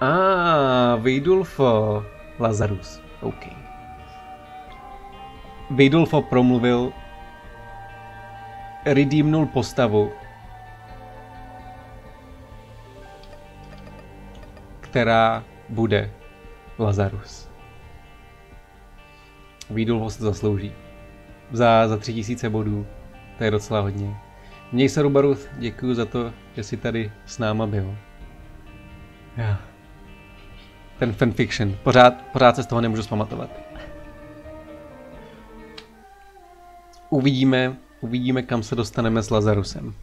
A, ah, Vejdulfo. Lazarus. OK. Vejdulfo promluvil, redeemnul postavu, která bude Lazarus. Vejdulfo se zaslouží. Za, za tři tisíce bodů. To je docela hodně. Měj se, Rubaruth, děkuji za to, že jsi tady s náma byl. Já. Ten fanfiction. Pořád, pořád se z toho nemůžu zpamatovat. Uvidíme, uvidíme, kam se dostaneme s Lazarusem.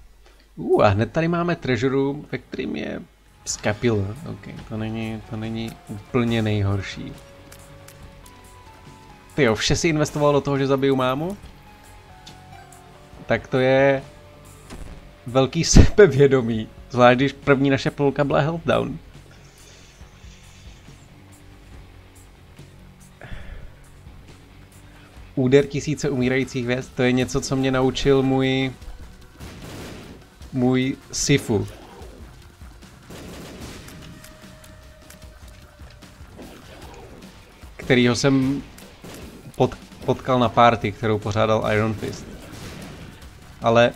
Uh, a hned tady máme treasure ve kterým je Scapula. Ok, to není, to není úplně nejhorší. Ty jo, vše si investoval do toho, že zabiju mámu? Tak to je velký sebevědomí. Zvlášť když první naše polka byla held Úder tisíce umírajících věc, to je něco, co mě naučil můj můj Sifu. Kterýho jsem pot, potkal na party, kterou pořádal Iron Fist. Ale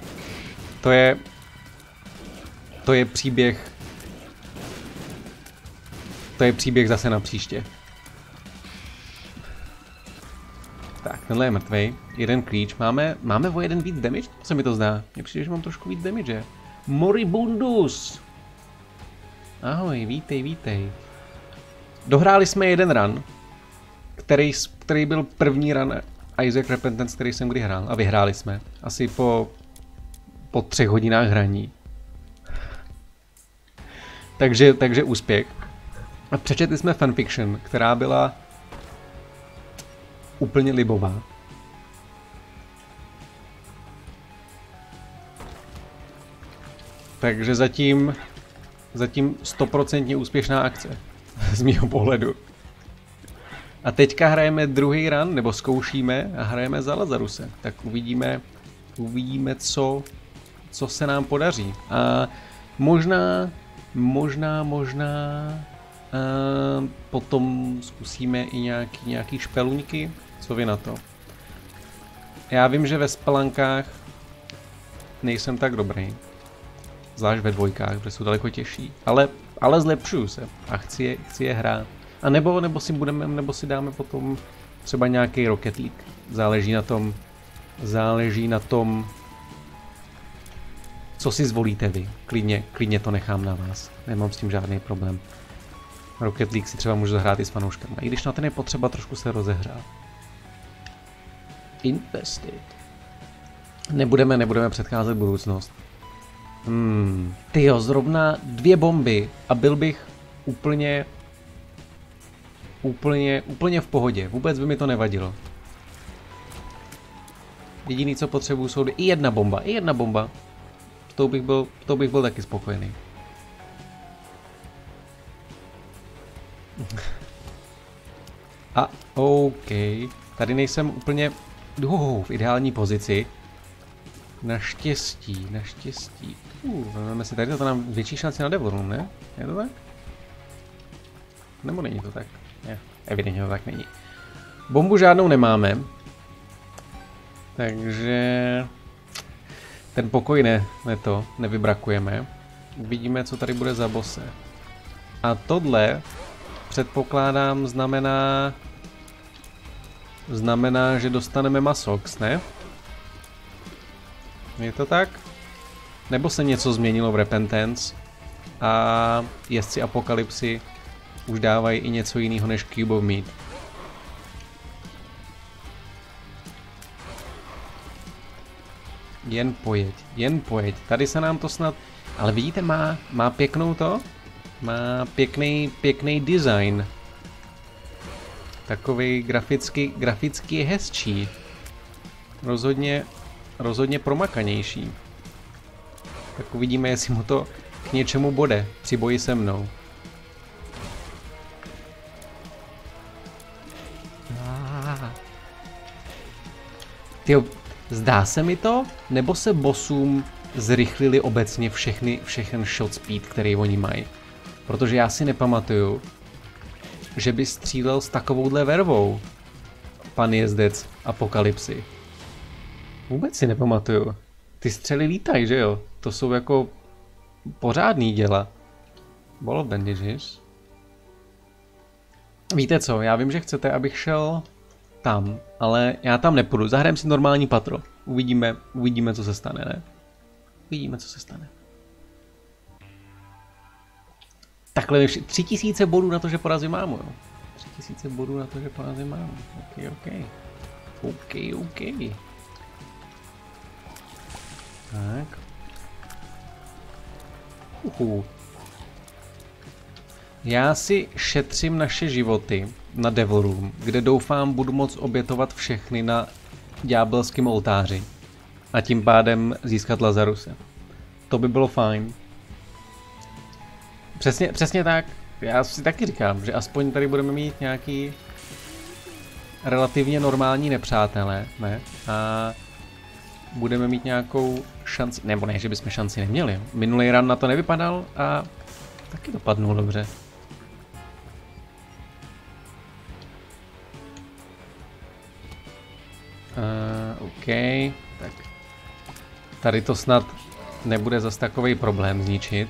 to je to je příběh to je příběh zase na příště. Tenhle je mrtvej. Jeden klíč. Máme, máme o jeden víc damage? Co se mi to zdá? Mně přijde, že mám trošku víc damage. Moribundus! Ahoj, vítej, vítej. Dohráli jsme jeden run, který, který byl první run Isaac Repentance, který jsem kdy hrál. A vyhráli jsme. Asi po, po třech hodinách hraní. Takže, takže úspěch. A přečetli jsme fanfiction, která byla úplně libová. Takže zatím, zatím stoprocentně úspěšná akce, z mýho pohledu. A teďka hrajeme druhý run, nebo zkoušíme a hrajeme za Lazaruse. Tak uvidíme, uvidíme co, co se nám podaří. A možná, možná, možná uh, potom zkusíme i nějaký, nějaký špeluňky, co vy na to? Já vím, že ve spalankách nejsem tak dobrý. Zvlášť ve dvojkách, protože jsou daleko těžší. Ale, ale zlepšuju se a chci je, chci je hrát. A nebo, nebo si budeme, nebo si dáme potom třeba nějaký Rocket League. Záleží na tom, záleží na tom, co si zvolíte vy. Klidně, klidně to nechám na vás. Nemám s tím žádný problém. Rocket League si třeba můžu zahrát i s fanouškama, i když na ten je potřeba trošku se rozehrát. Invested. Nebudeme, nebudeme předcházet budoucnost. Hmm. Ty jo, zrovna dvě bomby a byl bych úplně úplně, úplně v pohodě. Vůbec by mi to nevadilo. Jediný, co potřebuju, jsou i jedna bomba. I jedna bomba. To bych byl, to bych byl taky spokojený. A OK. Tady nejsem úplně uh, v ideální pozici. Naštěstí, naštěstí. Uh, vezmeme si tady, to nám větší šanci na Devoru, ne? Je to tak? Nebo není to tak? Je, evidentně to tak není. Bombu žádnou nemáme. Takže... Ten pokoj ne, ne to, nevybrakujeme. Uvidíme, co tady bude za bose. A tohle, předpokládám, znamená znamená, že dostaneme Masox, ne? Je to tak? Nebo se něco změnilo v Repentance a jezdci Apokalypsy už dávají i něco jiného než Cube of Meat. Jen pojeď, jen pojeď. Tady se nám to snad... Ale vidíte, má, má pěknou to? Má pěkný, pěkný design. Takový graficky, graficky hezčí. Rozhodně, rozhodně promakanější. Tak uvidíme, jestli mu to k něčemu bude při boji se mnou. Tyjo, zdá se mi to? Nebo se bossům zrychlili obecně všechny, všechen shot speed, který oni mají? Protože já si nepamatuju, že by střílel s takovouhle vervou pan jezdec apokalypsy. Vůbec si nepamatuju. Ty střely lítají, že jo? To jsou jako pořádný děla. Ball of bandages. Víte co, já vím, že chcete, abych šel tam, ale já tam nepůjdu. Zahrajeme si normální patro. Uvidíme, uvidíme, co se stane, ne? Uvidíme, co se stane. Takhle tři tisíce bodů na to, že porazím mámu, jo. Tři tisíce bodů na to, že porazím mámu. Ok, ok. Ok, ok. Tak. Uhu. Já si šetřím naše životy na Devil Room, kde doufám budu moc obětovat všechny na ďábelském oltáři. A tím pádem získat Lazaruse. To by bylo fajn. Přesně, přesně tak. Já si taky říkám, že aspoň tady budeme mít nějaký relativně normální nepřátelé, ne? A budeme mít nějakou šanci, nebo ne, že bychom šanci neměli. Minulý run na to nevypadal a taky dopadnul dobře. Uh, OK, tak tady to snad nebude zas takový problém zničit.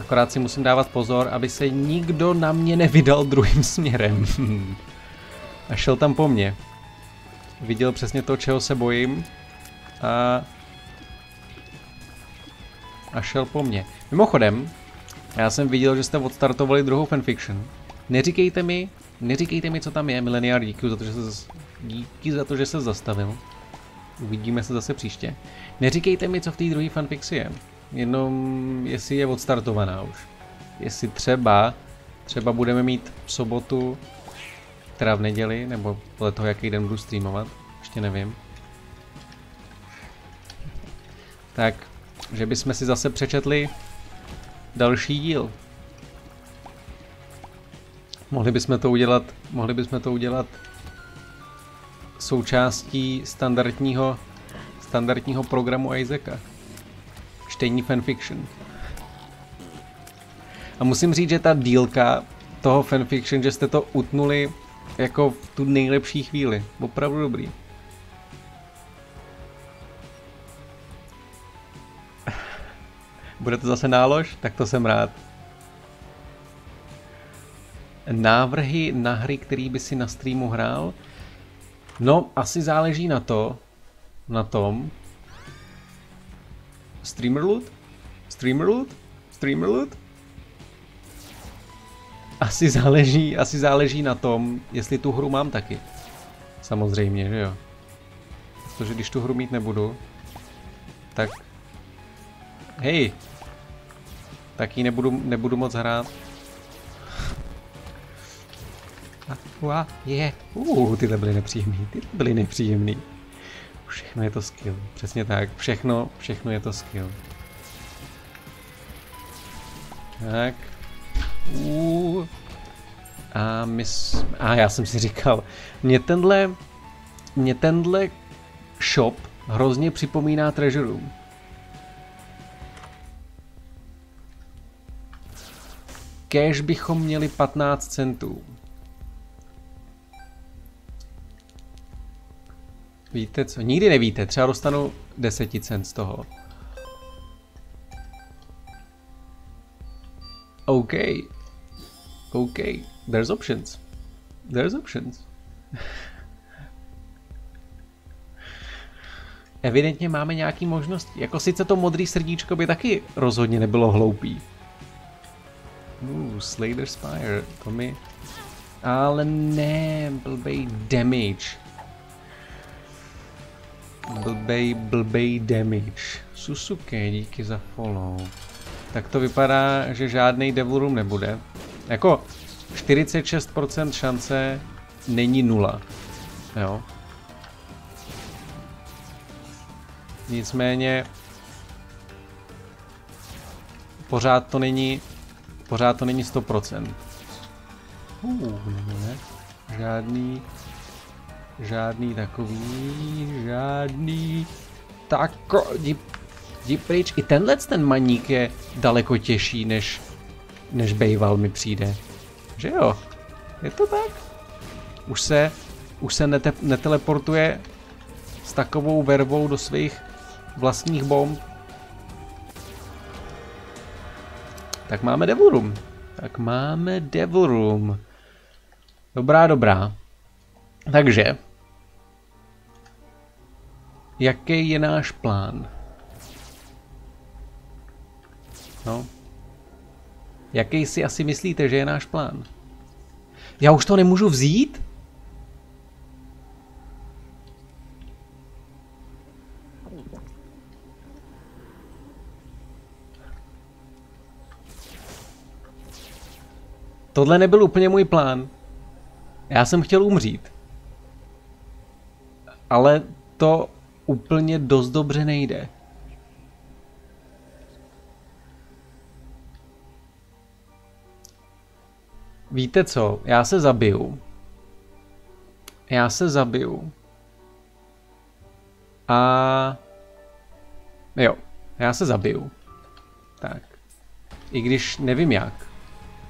Akorát si musím dávat pozor, aby se nikdo na mě nevydal druhým směrem. A šel tam po mně. Viděl přesně to, čeho se bojím. A... A šel po mně. Mimochodem, já jsem viděl, že jste odstartovali druhou fanfiction. Neříkejte mi, neříkejte mi, co tam je, Mileniár, díky za to, že se, díky za to, že se zastavil. Uvidíme se zase příště. Neříkejte mi, co v té druhé fanfixi je. Jenom, jestli je odstartovaná už. Jestli třeba, třeba budeme mít v sobotu, teda v neděli, nebo podle toho, jaký den budu streamovat. Ještě nevím. Tak, že bychom si zase přečetli další díl. Mohli bychom to udělat, mohli bychom to udělat součástí standardního, standardního programu Isaaca. Čtení fanfiction. A musím říct, že ta dílka toho fanfiction, že jste to utnuli jako v tu nejlepší chvíli. Opravdu dobrý. Bude to zase nálož? Tak to jsem rád. Návrhy na hry, který by si na streamu hrál? No, asi záleží na to, na tom. Streamer loot? Streamer loot? Streamer loot? Asi záleží, asi záleží na tom, jestli tu hru mám taky. Samozřejmě, že jo. Protože když tu hru mít nebudu, tak... Hej! Tak ji nebudu, nebudu moc hrát. Ua, je. Uh, tyhle byly nepříjemný, ty byly nepříjemný. Všechno je to skill, přesně tak. Všechno, všechno je to skill. Tak. Uh. A my jsme... A já jsem si říkal, mě tenhle... Mě tenhle shop hrozně připomíná Treasure Room. Kéž bychom měli 15 centů. Víte co? Nikdy nevíte, třeba dostanu 10 cent z toho. OK. OK. There's options. There's options. Evidentně máme nějaký možnosti. Jako sice to modrý srdíčko by taky rozhodně nebylo hloupý. Uh, Slater Spire, to mi... Ale ne, blbej damage. Blbej, blbej damage. Susuke, díky za follow. Tak to vypadá, že žádný Devil Room nebude. Jako 46% šance není nula. Jo. Nicméně pořád to není pořád to není 100%. Uh, ne, žádný žádný takový, žádný tako, jdi, jdi pryč. I tenhle ten maník je daleko těžší než než bejval mi přijde. Že jo? Je to tak? Už se, už se nete, neteleportuje s takovou vervou do svých vlastních bomb. Tak máme Devil Room. Tak máme Devil Room. Dobrá, dobrá. Takže. Jaký je náš plán? No. Jaký si asi myslíte, že je náš plán? Já už to nemůžu vzít? Tohle nebyl úplně můj plán. Já jsem chtěl umřít. Ale to úplně dost dobře nejde. Víte co? Já se zabiju. Já se zabiju. A... Jo, já se zabiju. Tak. I když nevím jak.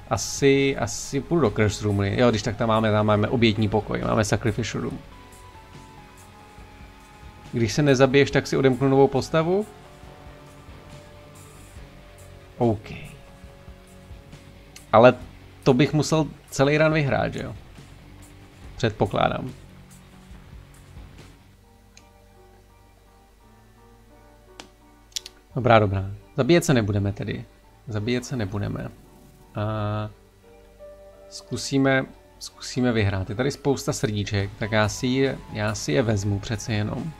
Asi, asi půjdu do Crash. Jo, když tak tam máme, tam máme obětní pokoj, máme Sacrificial Room. Když se nezabiješ, tak si odemknu novou postavu? OK. Ale to bych musel celý run vyhrát, že jo? Předpokládám. Dobrá, dobrá. Zabíjet se nebudeme tedy. Zabíjet se nebudeme. A zkusíme, zkusíme vyhrát. Je tady spousta srdíček, tak já si já si je vezmu přece jenom.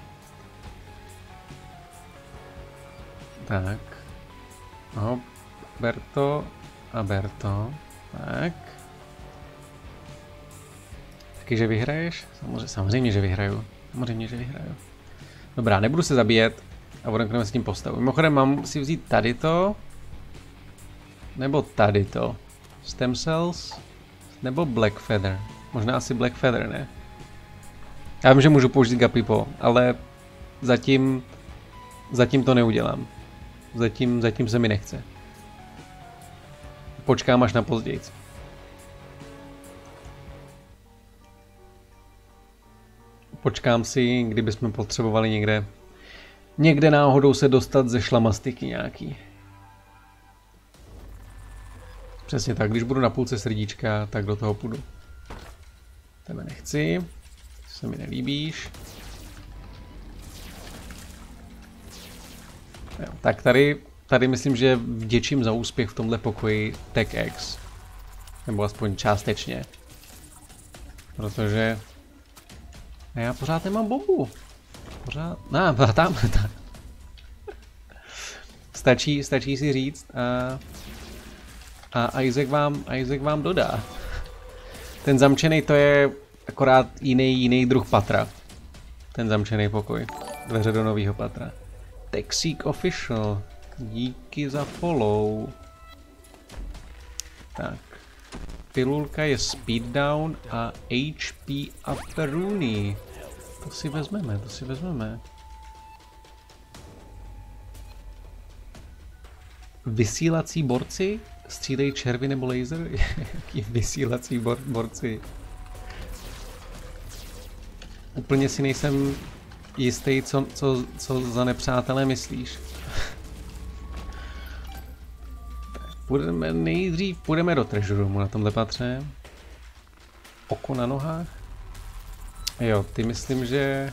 Tak. No, Berto a Berto. Tak. Taky, že vyhraješ? Samozřejmě, samozřejmě, že vyhraju. Samozřejmě, že vyhraju. Dobrá, nebudu se zabíjet a odemkneme s tím postavu. Mimochodem mám si vzít tady to. Nebo tady to. Stem cells. Nebo Black Feather. Možná asi Black Feather, ne? Já vím, že můžu použít Gapipo, ale zatím, zatím to neudělám. Zatím, zatím se mi nechce. Počkám až na později. Počkám si, kdybychom potřebovali někde někde náhodou se dostat ze šlamastiky nějaký. Přesně tak, když budu na půlce srdíčka, tak do toho půjdu. Tebe nechci, se mi nelíbíš. Tak tady tady myslím, že vděčím za úspěch v tomhle pokoji TechX. Nebo aspoň částečně. Protože já pořád nemám bombu. Pořád, no, tam, tam. Stačí, stačí si říct a, a Isaac vám, Isaac vám dodá. Ten zamčený to je akorát jiný, jiný druh patra. Ten zamčený pokoj. Dveře do nového patra. Texík Official. Díky za follow. Tak. Pilulka je speed down a HP upperoonie. To si vezmeme, to si vezmeme. Vysílací borci? Střílej červy nebo laser? Jaký vysílací bor borci? Úplně si nejsem jistý, co, co, co za nepřátelé myslíš. Půjdeme nejdřív, půjdeme do treasure roomu na tomhle patře. Oko na nohách. Jo, ty myslím, že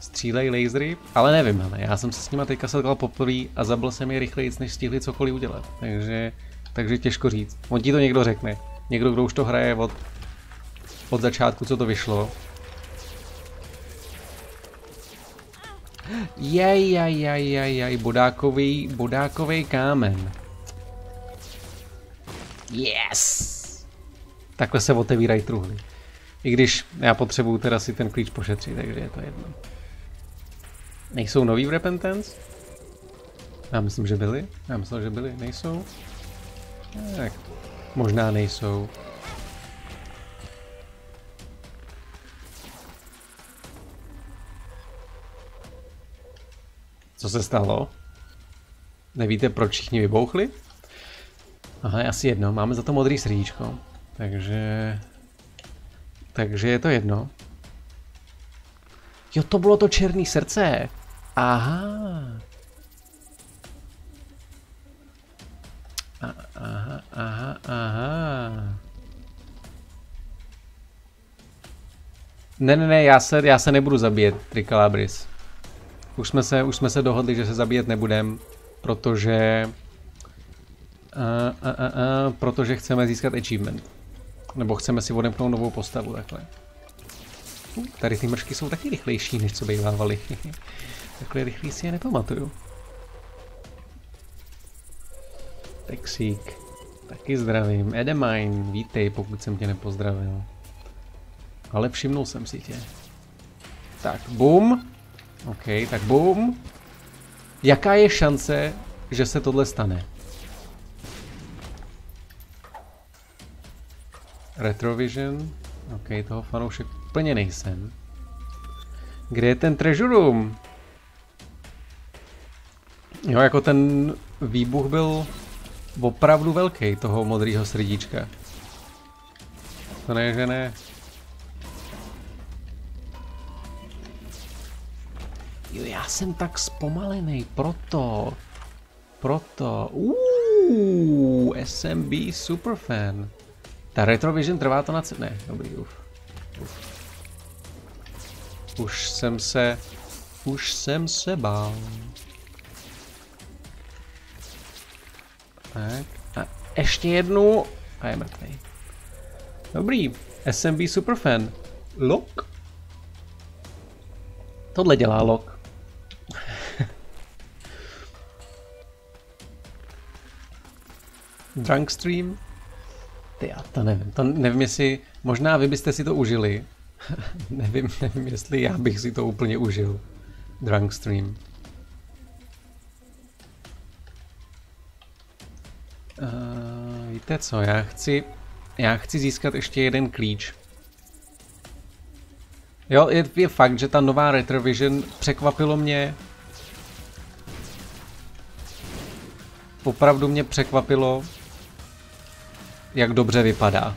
střílej lasery, ale nevím, ale já jsem se s nima teďka setkal poprvé a zabil jsem je rychleji, než stihli cokoliv udělat. Takže, takže těžko říct. On ti to někdo řekne. Někdo, kdo už to hraje od, od začátku, co to vyšlo. Jaj, jaj, jaj, jaj, jaj, bodákový, bodákový kámen. Yes! Takhle se otevírají truhly. I když já potřebuju teda si ten klíč pošetřit, takže je to jedno. Nejsou nový v Repentance? Já myslím, že byli. Já myslel, že byli. Nejsou? Tak, možná nejsou. Co se stalo? Nevíte, proč všichni vybouchli? Aha, asi jedno. Máme za to modrý srdíčko. Takže... Takže je to jedno. Jo, to bylo to černé srdce. Aha. Aha, aha, aha. Ne, ne, ne, já se, já se nebudu zabíjet, Tricalabris. Už jsme se, už jsme se dohodli, že se zabíjet nebudem, protože... Uh, uh, uh, uh, protože chceme získat achievement. Nebo chceme si odemknout novou postavu takhle. Tady ty mršky jsou taky rychlejší, než co bývávaly. takhle rychlý si je nepamatuju. Texík. Taky zdravím. Edemine, vítej, pokud jsem tě nepozdravil. Ale všimnul jsem si tě. Tak, boom. OK, tak boom. Jaká je šance, že se tohle stane? Retrovision. OK, toho fanoušek úplně nejsem. Kde je ten treasure room? Jo, jako ten výbuch byl opravdu velký, toho modrého srdíčka. To ne, že ne. Jsem tak zpomalený, proto. Proto. Uuu, SMB Superfan. Ta Retrovision trvá to na. Ne, dobrý, uf. uf. Už jsem se... Už jsem se bál. Tak. A ještě jednu. A je mrtvý. Dobrý. SMB Superfan. Lock. Tohle dělá lock. Drunk stream? Ty já to nevím. To nevím, jestli... Možná vy byste si to užili. nevím, nevím, jestli já bych si to úplně užil. Drunk stream. Uh, víte co, já chci, já chci získat ještě jeden klíč. Jo, je, je fakt, že ta nová Retrovision překvapilo mě. Opravdu mě překvapilo, jak dobře vypadá.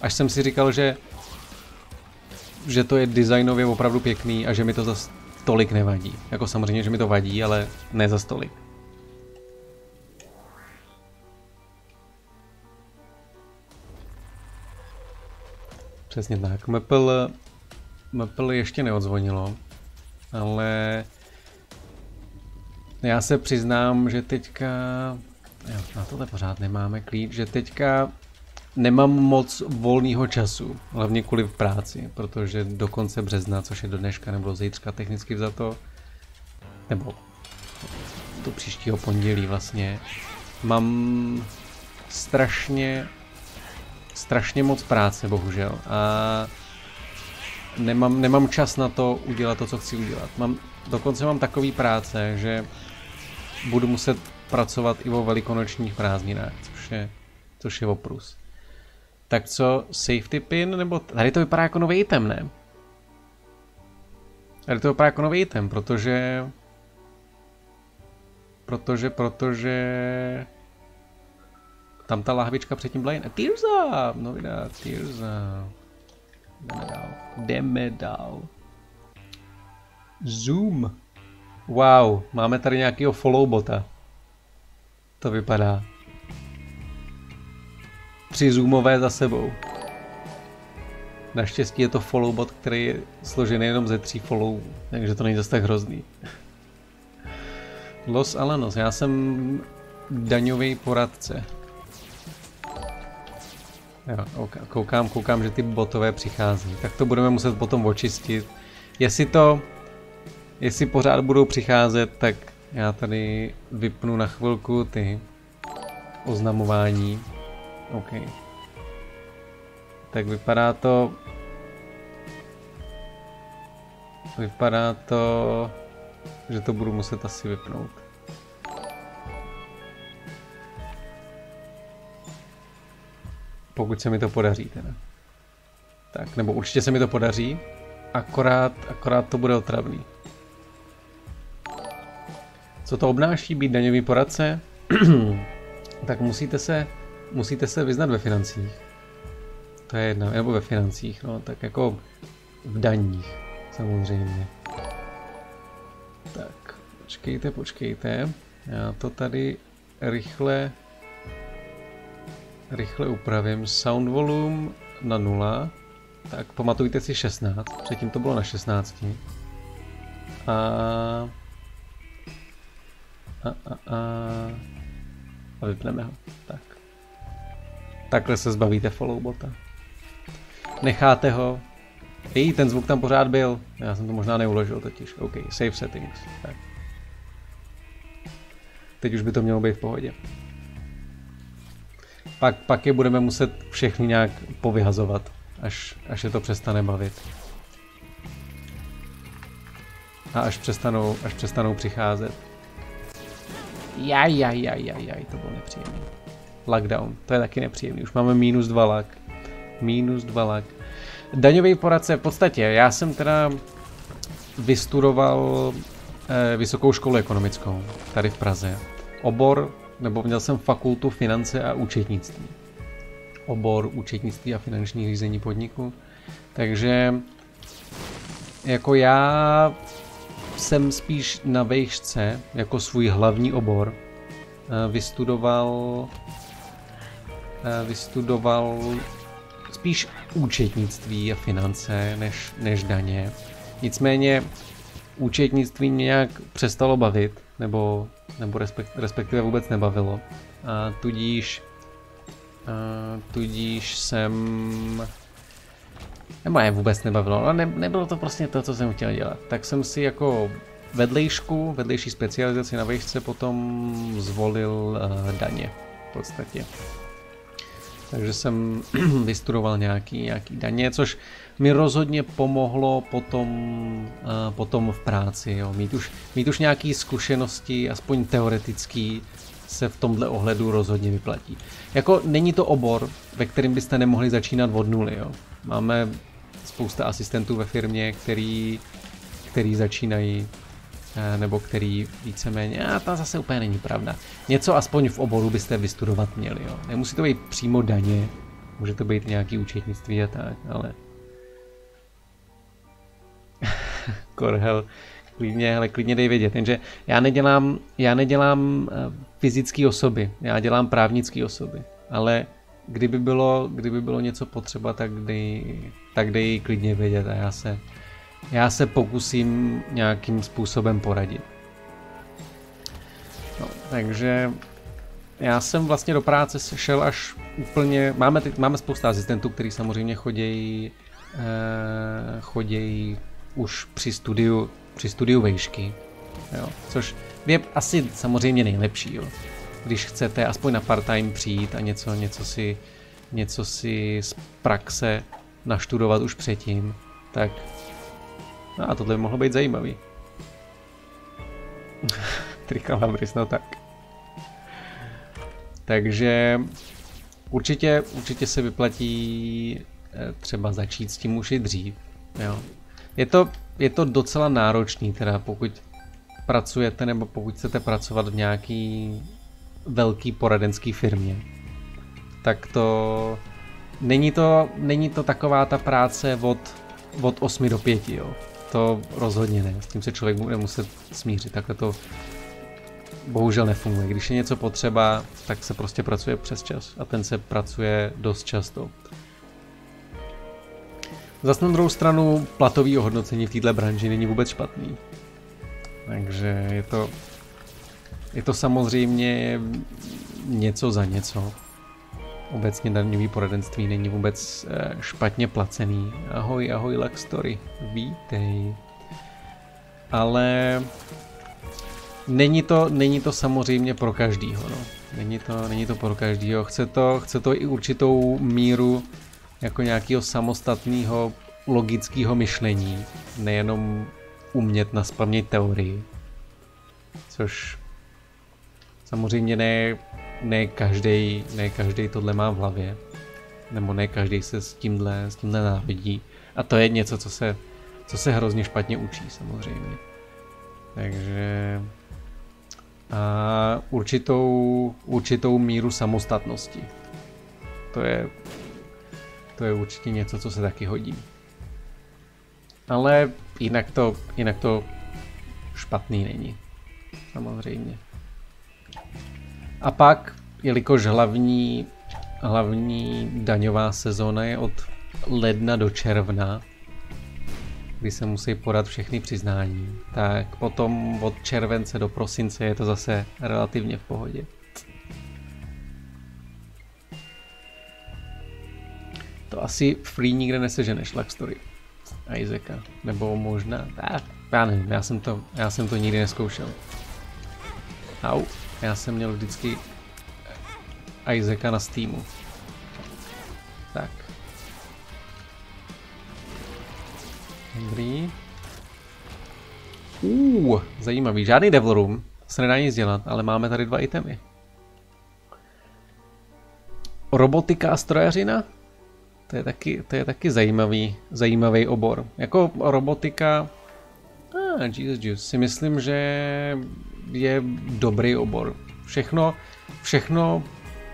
Až jsem si říkal, že že to je designově opravdu pěkný a že mi to za tolik nevadí. Jako samozřejmě, že mi to vadí, ale ne za tolik. Přesně tak. Mepl, Mepl ještě neodzvonilo, ale já se přiznám, že teďka, jo, na tohle pořád nemáme klíč, že teďka nemám moc volného času, hlavně kvůli v práci, protože do konce března, což je do dneška nebo zítřka technicky vzato, nebo do příštího pondělí vlastně, mám strašně strašně moc práce, bohužel. A nemám, nemám čas na to udělat to, co chci udělat. Mám, dokonce mám takový práce, že budu muset pracovat i o velikonočních prázdninách, což je, což je oprus. Tak co, safety pin, nebo tady to vypadá jako nový item, ne? Tady to vypadá jako nový item, protože... Protože, protože... Tam ta lahvička předtím byla jiná. Tearsa! No vydá, Tearsa. Jdeme dál. Jdeme dál. Zoom. Wow, máme tady nějakého follow bota. To vypadá. Tři zoomové za sebou. Naštěstí je to follow bot, který je složený jenom ze tří follow, takže to není zase tak hrozný. Los Alanos, já jsem daňový poradce. Jo, koukám, koukám, že ty botové přichází. Tak to budeme muset potom očistit. Jestli to, jestli pořád budou přicházet, tak já tady vypnu na chvilku ty oznamování. OK. Tak vypadá to... Vypadá to, že to budu muset asi vypnout. Pokud se mi to podaří teda. Tak, nebo určitě se mi to podaří, akorát, akorát to bude otravný. Co to obnáší být daňový poradce? tak musíte se musíte se vyznat ve financích. To je jedna, nebo ve financích, no, tak jako v daních, samozřejmě. Tak, počkejte, počkejte. Já to tady rychle rychle upravím. Sound volume na 0. Tak pamatujte si 16, předtím to bylo na 16. A... A, a, a... a vypneme ho. Tak. Takhle se zbavíte follow bota. Necháte ho. Ej, ten zvuk tam pořád byl. Já jsem to možná neuložil totiž. OK, save settings. Tak. Teď už by to mělo být v pohodě. Pak, pak je budeme muset všechny nějak povyhazovat, až, až je to přestane bavit. A až přestanou, až přestanou přicházet. Jaj, jaj, jaj, jaj, jaj, to bylo nepříjemné. Lockdown, to je taky nepříjemný. Už máme minus dva lak. Minus dva lak. Daňový poradce, v podstatě, já jsem teda vystudoval eh, vysokou školu ekonomickou tady v Praze. Obor nebo měl jsem fakultu finance a účetnictví. Obor účetnictví a finanční řízení podniku. Takže jako já jsem spíš na vejšce jako svůj hlavní obor eh, vystudoval eh, vystudoval spíš účetnictví a finance než, než daně. Nicméně účetnictví nějak přestalo bavit, nebo nebo respekt, respektive vůbec nebavilo. A tudíž, a tudíž jsem, nebo je vůbec nebavilo, ale ne, nebylo to prostě to, co jsem chtěl dělat. Tak jsem si jako vedlejšku, vedlejší specializaci na výšce potom zvolil uh, daně v podstatě. Takže jsem vystudoval nějaký, nějaký daně, což mi rozhodně pomohlo potom, uh, potom v práci. Jo. Mít, už, mít už nějaké zkušenosti, aspoň teoretický, se v tomhle ohledu rozhodně vyplatí. Jako není to obor, ve kterém byste nemohli začínat od nuly. Jo. Máme spousta asistentů ve firmě, který, který začínají eh, nebo který víceméně, a ta zase úplně není pravda. Něco aspoň v oboru byste vystudovat měli, jo. Nemusí to být přímo daně, může to být nějaký účetnictví a tak, ale Korhel, klidně, ale klidně dej vědět. Jenže já nedělám, já nedělám eh, fyzické osoby, já dělám právnické osoby, ale kdyby bylo, kdyby bylo něco potřeba, tak dej, tak dej klidně vědět a já se, já se pokusím nějakým způsobem poradit. No, takže já jsem vlastně do práce šel až úplně, máme, teď, máme spousta asistentů, kteří samozřejmě chodějí, eh, chodějí už při studiu, při studiu vejšky, jo, což je asi samozřejmě nejlepší, jo. Když chcete aspoň na part-time přijít a něco, něco, si, něco si z praxe naštudovat už předtím, tak no a tohle by mohlo být zajímavý. Trika Labris, no tak. Takže určitě, určitě se vyplatí eh, třeba začít s tím už i dřív. Jo. Je to, je to docela náročný, teda pokud pracujete nebo pokud chcete pracovat v nějaký velký poradenský firmě, tak to není to, není to taková ta práce od, od 8 do 5, jo. To rozhodně ne, s tím se člověk bude muset smířit, takhle to bohužel nefunguje. Když je něco potřeba, tak se prostě pracuje přes čas a ten se pracuje dost často. Zase na druhou stranu platový ohodnocení v této branži není vůbec špatný. Takže je to, je to samozřejmě něco za něco. Obecně daňový poradenství není vůbec eh, špatně placený. Ahoj, ahoj Luxtory, vítej. Ale není to, není to samozřejmě pro každýho. No. Není, to, není to pro každýho. Chce to, chce to i určitou míru jako nějakého samostatného logického myšlení, nejenom umět naspamět teorii, což samozřejmě ne, ne každý, ne každý tohle má v hlavě, nebo ne každý se s tímhle, s tímhle návidí. A to je něco, co se, co se hrozně špatně učí samozřejmě. Takže a určitou, určitou míru samostatnosti to je, to je určitě něco, co se taky hodí. Ale jinak to, jinak to špatný není. Samozřejmě. A pak, jelikož hlavní, hlavní daňová sezóna je od ledna do června, kdy se musí podat všechny přiznání, tak potom od července do prosince je to zase relativně v pohodě. To asi free nikde neseženeš, Story. Isaaca. Nebo možná, já nevím, já jsem to, já jsem to nikdy neskoušel. Au, já jsem měl vždycky Isaaca na Steamu. Tak. Dobrý. Uh, zajímavý. Žádný Devil Room. Se nedá nic dělat, ale máme tady dva itemy. Robotika a strojařina? To je taky, to je taky zajímavý, zajímavý obor. Jako robotika, ah, Jesus Juice, si myslím, že je dobrý obor. Všechno, všechno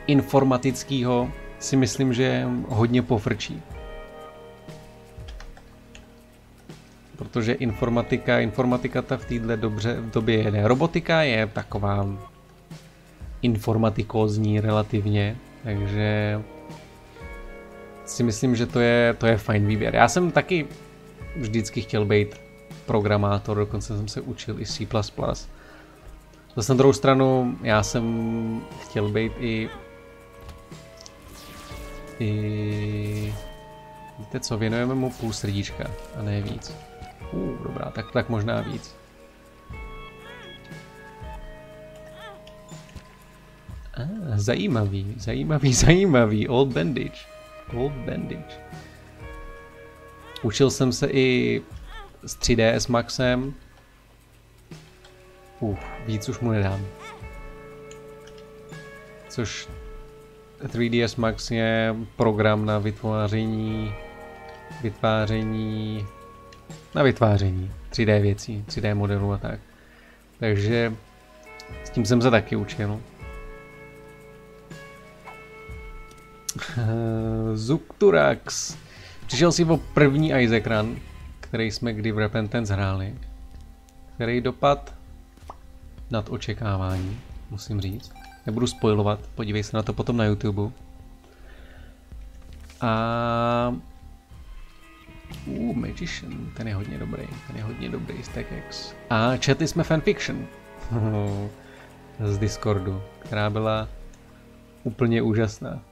informatického si myslím, že hodně pofrčí. Protože informatika, informatika ta v této dobře v době jede. Robotika je taková informatikózní relativně, takže si myslím, že to je, to je fajn výběr. Já jsem taky vždycky chtěl být programátor, dokonce jsem se učil i C++. Zase na druhou stranu, já jsem chtěl být i i... Víte co, věnujeme mu půl srdíčka a ne víc. Uh, dobrá, tak, tak možná víc. Ah, zajímavý, zajímavý, zajímavý. Old bandage. Old bandage. Učil jsem se i s 3ds Maxem. Uh, víc už mu nedám. Což 3ds Max je program na vytváření vytváření na vytváření 3D věcí, 3D modelů a tak. Takže s tím jsem se taky učil. Zukturax. Přišel si o první Isaac Run, který jsme kdy v Repentance hráli. Který dopad nad očekávání, musím říct. Nebudu spoilovat, podívej se na to potom na YouTube. A... Uh, Magician, ten je hodně dobrý, ten je hodně dobrý, StackX. A četli jsme fanfiction z Discordu, která byla úplně úžasná.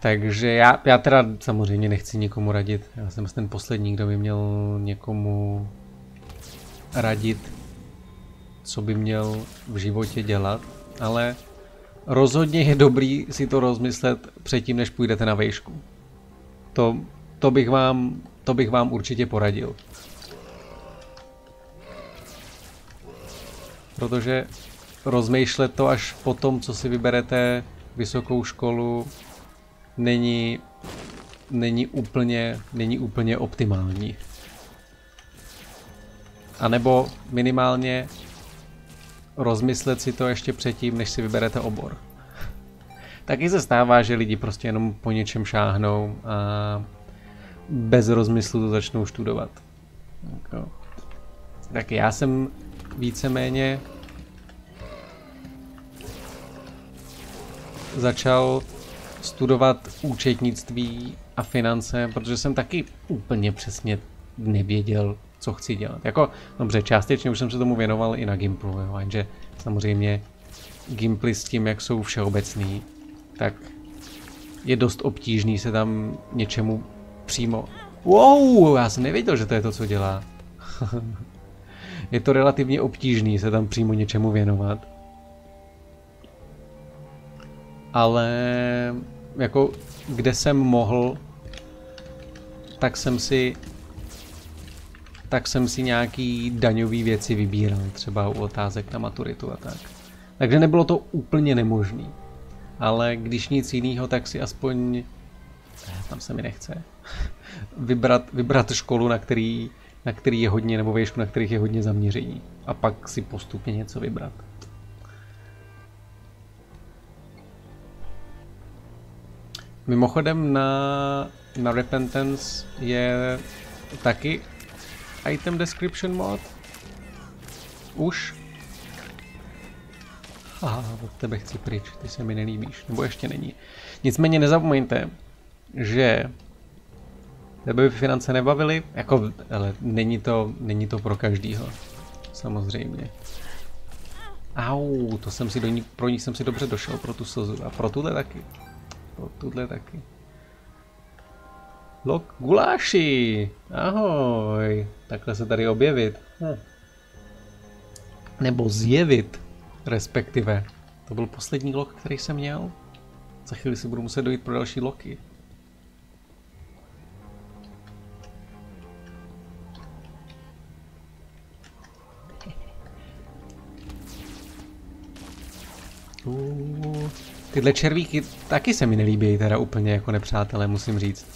Takže já, já teda samozřejmě nechci nikomu radit. Já jsem ten poslední, kdo by měl někomu radit, co by měl v životě dělat, ale rozhodně je dobrý si to rozmyslet předtím, než půjdete na vejšku. To, to, bych, vám, to bych vám určitě poradil. Protože rozmýšlet to až po tom, co si vyberete vysokou školu, není, není, úplně, není úplně optimální. A nebo minimálně rozmyslet si to ještě předtím, než si vyberete obor. Taky se stává, že lidi prostě jenom po něčem šáhnou a bez rozmyslu to začnou studovat. Tak já jsem víceméně začal studovat účetnictví a finance, protože jsem taky úplně přesně nevěděl, co chci dělat. Jako, dobře, částečně už jsem se tomu věnoval i na Gimplu, jo, jenže samozřejmě Gimply s tím, jak jsou všeobecný, tak je dost obtížný se tam něčemu přímo... Wow, já jsem nevěděl, že to je to, co dělá. je to relativně obtížný se tam přímo něčemu věnovat. Ale jako kde jsem mohl, tak jsem si tak jsem si nějaký daňový věci vybíral, třeba u otázek na maturitu a tak. Takže nebylo to úplně nemožný. Ale když nic jiného, tak si aspoň, eh, tam se mi nechce, vybrat, vybrat školu, na který, na který je hodně, nebo věšku, na kterých je hodně zaměření. a pak si postupně něco vybrat. Mimochodem na, na Repentance je taky item description mod. Už. Aha, od tebe chci pryč, ty se mi nelíbíš, nebo ještě není. Nicméně nezapomeňte, že tebe by finance nebavily, jako, ale není to, není to pro každýho, samozřejmě. Au, to jsem si do ní, pro ní jsem si dobře došel, pro tu slzu a pro tuhle taky. Pro tuhle taky. Lok guláši, ahoj, takhle se tady objevit. Hm. Nebo zjevit, respektive. To byl poslední lok, který jsem měl. Za chvíli si budu muset dojít pro další loky. Uh, tyhle červíky taky se mi nelíbí teda úplně jako nepřátelé, musím říct.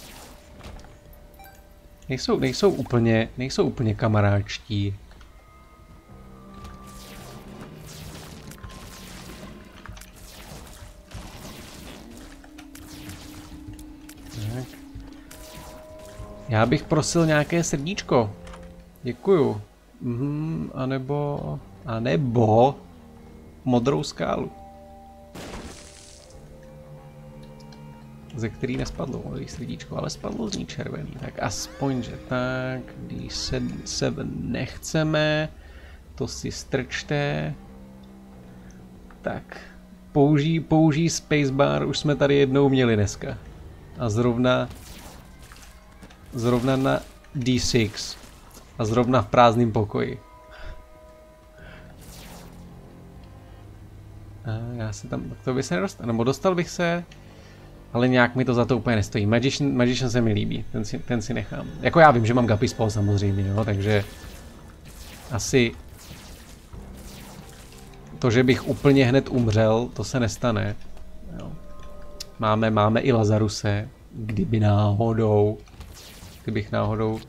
Nejsou, nejsou úplně, nejsou úplně kamaráčtí. Já bych prosil nějaké srdíčko. Děkuju. Mhm, anebo, anebo modrou skálu. Ze který nespadlo modrý srdíčko, ale spadlo z ní červený. Tak aspoň, že tak, D7 nechceme, to si strčte. Tak, použij, použij spacebar, už jsme tady jednou měli dneska. A zrovna, zrovna na D6. A zrovna v prázdném pokoji. A já se tam, to by se nedostal, nebo dostal bych se, ale nějak mi to za to úplně nestojí. Magician, Magician se mi líbí, ten si, ten si nechám. Jako já vím, že mám Guppy Spell samozřejmě, jo, takže asi to, že bych úplně hned umřel, to se nestane. Jo. Máme, máme i Lazaruse, kdyby náhodou, kdybych náhodou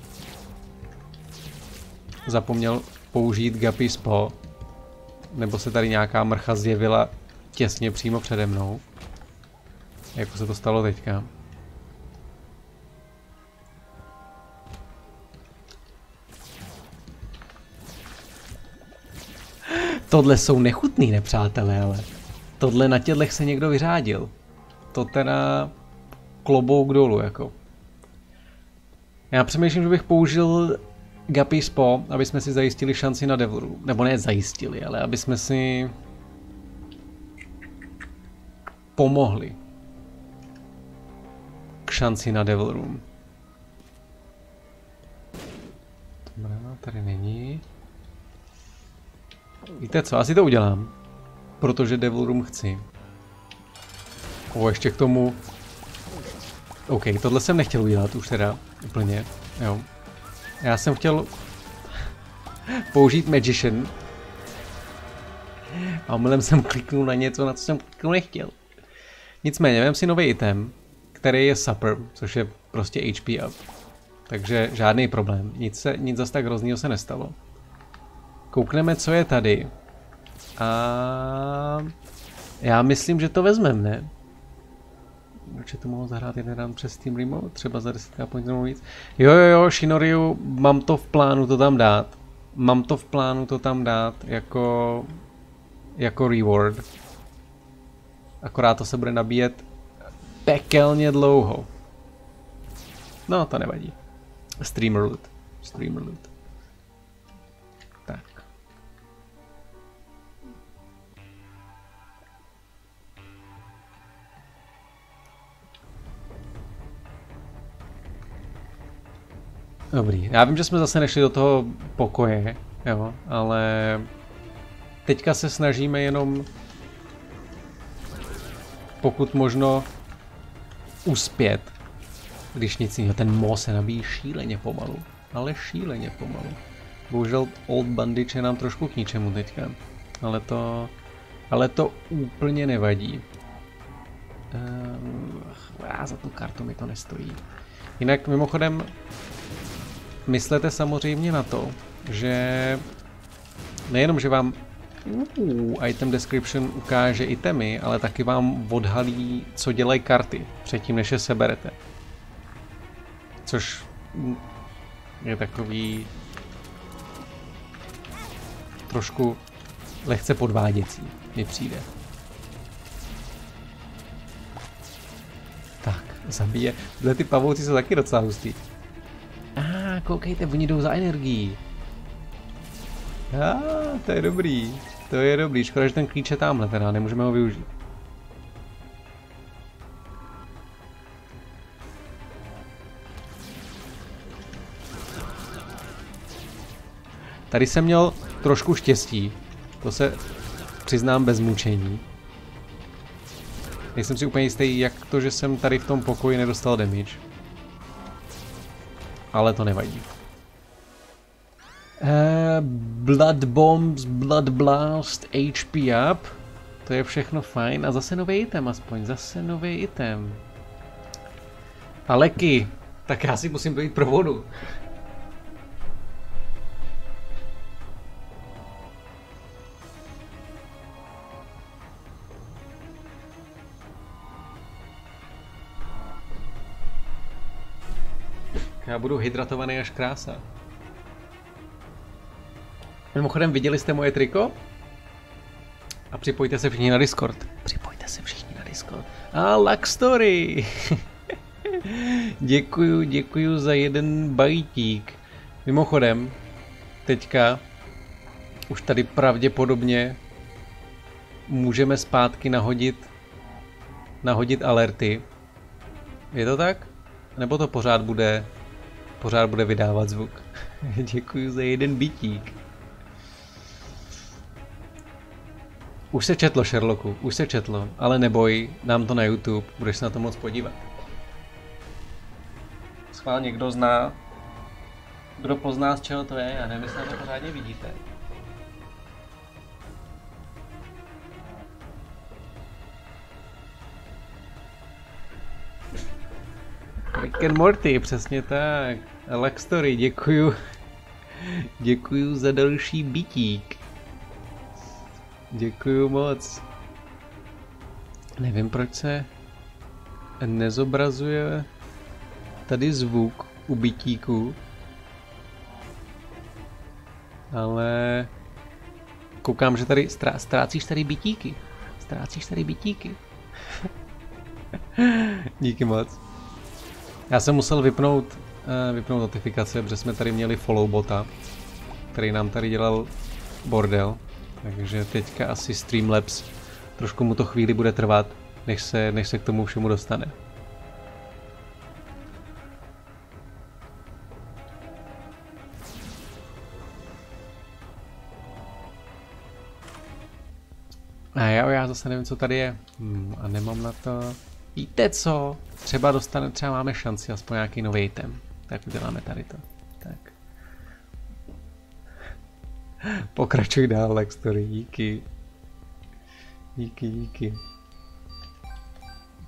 zapomněl použít Guppy Spell, nebo se tady nějaká mrcha zjevila těsně přímo přede mnou. Jako se to stalo teďka. Tohle jsou nechutný nepřátelé, ale tohle na tědlech se někdo vyřádil. To teda klobouk dolů, jako. Já přemýšlím, že bych použil Guppy Spo, aby jsme si zajistili šanci na Devil Nebo ne zajistili, ale aby jsme si pomohli šanci na Devil Room. Dobrá, tady není. Víte co, asi to udělám. Protože Devil Room chci. O, ještě k tomu... OK, tohle jsem nechtěl udělat už teda, úplně, jo. Já jsem chtěl použít Magician. A omylem jsem kliknul na něco, na co jsem kliknul nechtěl. Nicméně, vem si nový item který je Supper, což je prostě HP up. Takže žádný problém. Nic, se, nic zase tak hroznýho se nestalo. Koukneme, co je tady. A já myslím, že to vezmeme, ne? Určitě to mohl zahrát jeden run přes Steam Remote, třeba za 10 pointů víc. Jo, jo, jo, Shinoriu, mám to v plánu to tam dát. Mám to v plánu to tam dát jako, jako reward. Akorát to se bude nabíjet pekelně dlouho. No, to nevadí. Streamer loot. Streamer loot. Tak. Dobrý, já vím, že jsme zase nešli do toho pokoje, jo, ale teďka se snažíme jenom pokud možno uspět, když nic jiného. Ten mo se nabíjí šíleně pomalu, ale šíleně pomalu. Bohužel Old Bandage je nám trošku k ničemu teďka, ale to, ale to úplně nevadí. Um, já za tu kartu mi to nestojí. Jinak mimochodem, myslete samozřejmě na to, že nejenom, že vám uh, item description ukáže itemy, ale taky vám odhalí, co dělají karty, předtím než je seberete. Což je takový trošku lehce podváděcí, mi přijde. Tak, zabije. Tyhle ty pavouci jsou taky docela hustý. A ah, koukejte, oni jdou za energií. A, ah, to je dobrý. To je dobrý. Škoda, že ten klíč je tamhle, teda nemůžeme ho využít. Tady jsem měl trošku štěstí. To se přiznám bez mučení. Nejsem si úplně jistý, jak to, že jsem tady v tom pokoji nedostal damage. Ale to nevadí. Uh, blood Bombs, Blood Blast, HP up. To je všechno fajn. A zase nový item aspoň, zase nový item. Aleky, tak já si musím dojít pro vodu. Já budu hydratovaný až krása. Mimochodem, viděli jste moje triko? A připojte se všichni na Discord. Připojte se všichni na Discord. A Luck Story! děkuju, děkuju za jeden bajtík. Mimochodem, teďka už tady pravděpodobně můžeme zpátky nahodit nahodit alerty. Je to tak? Nebo to pořád bude pořád bude vydávat zvuk? Děkuji za jeden bytík. Už se četlo, Sherlocku, už se četlo, ale neboj, nám to na YouTube, budeš se na to moc podívat. Schvál někdo zná, kdo pozná, z čeho to je, já nevím, jestli na to pořádně vidíte. Rick and Morty, přesně tak. Alex Story, děkuju. Děkuju za další bytík. Děkuju moc. Nevím, proč se nezobrazuje tady zvuk u bytíku. Ale koukám, že tady strá, ztrácíš tady bytíky. Ztrácíš tady bytíky. Díky moc. Já jsem musel vypnout, uh, vypnout notifikace, protože jsme tady měli follow bota, který nám tady dělal bordel. Takže teďka asi Streamlabs, trošku mu to chvíli bude trvat, než se, než se k tomu všemu dostane. A jo, já zase nevím, co tady je. Hmm, a nemám na to... Víte co? Třeba dostane, třeba máme šanci aspoň nějaký nový item. Tak uděláme tady to. Tak. Pokračuj dál, Lextory, díky. Díky, díky.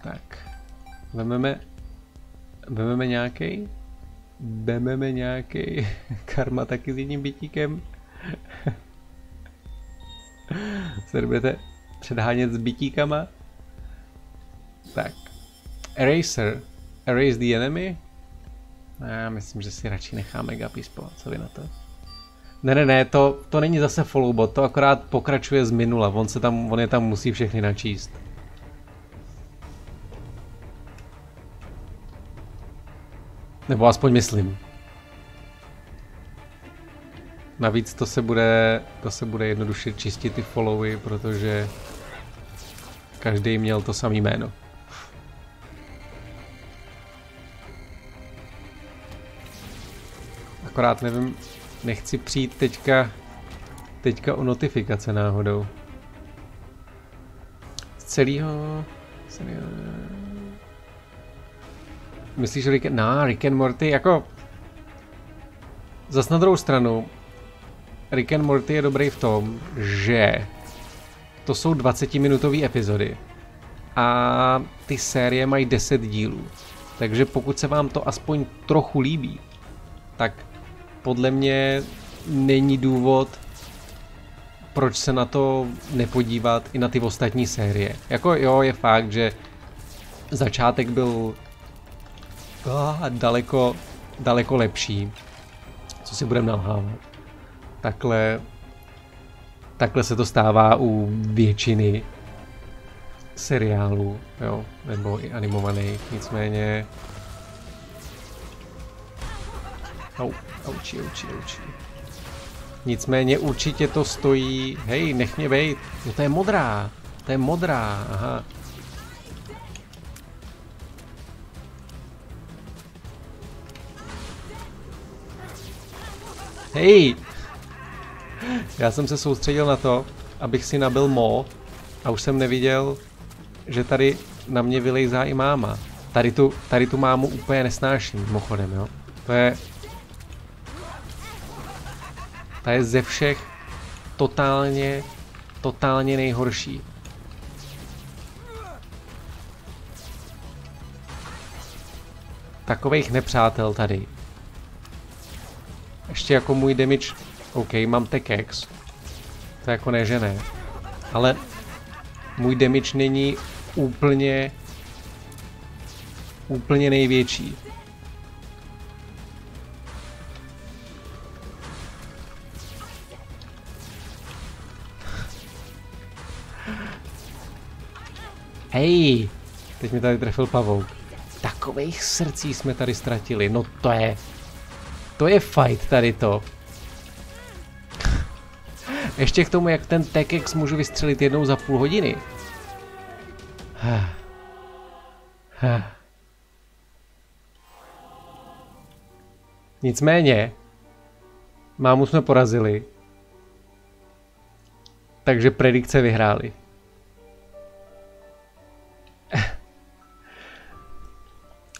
Tak. Vememe... Vememe nějaký? Vememe nějaký karma taky s jedním bytíkem. Se budete předhánět s bytíkama? Tak. Eraser. Erase the enemy? Já myslím, že si radši necháme Gapispo. Co vy na to? Ne, ne, ne, to, to není zase followbot, to akorát pokračuje z minula, on, se tam, on je tam musí všechny načíst. Nebo aspoň myslím. Navíc to se bude, to se bude jednoduše čistit ty followy, protože každý měl to samé jméno. Akorát nevím, nechci přijít teďka, teďka o notifikace náhodou. Z celého... Myslíš Rick, no, Rick and Morty, jako... Zas na druhou stranu, Rick and Morty je dobrý v tom, že to jsou 20-minutové epizody a ty série mají 10 dílů. Takže pokud se vám to aspoň trochu líbí, tak podle mě není důvod proč se na to nepodívat i na ty ostatní série. Jako jo, je fakt, že začátek byl oh, daleko, daleko lepší. Co si budeme nalhávat. Takhle, takhle se to stává u většiny seriálů, jo, nebo i animovaných, nicméně... Au, auči, auči, auči. Nicméně určitě to stojí... Hej, nech mě bejt. Jo, to je modrá. To je modrá, aha. Hej! Já jsem se soustředil na to, abych si nabil mo a už jsem neviděl, že tady na mě vylejzá i máma. Tady tu, tady tu mámu úplně nesnáším, mimochodem, jo. To je ta je ze všech totálně, totálně nejhorší. Takových nepřátel tady. Ještě jako můj damage... OK, mám Tekex. To jako ne, že ne. Ale můj damage není úplně... Úplně největší. Hej, teď mi tady trefil pavouk. Takových srdcí jsme tady ztratili, no to je... To je fight tady to. Ještě k tomu, jak ten Tekex můžu vystřelit jednou za půl hodiny. Nicméně, mámu jsme porazili. Takže predikce vyhráli.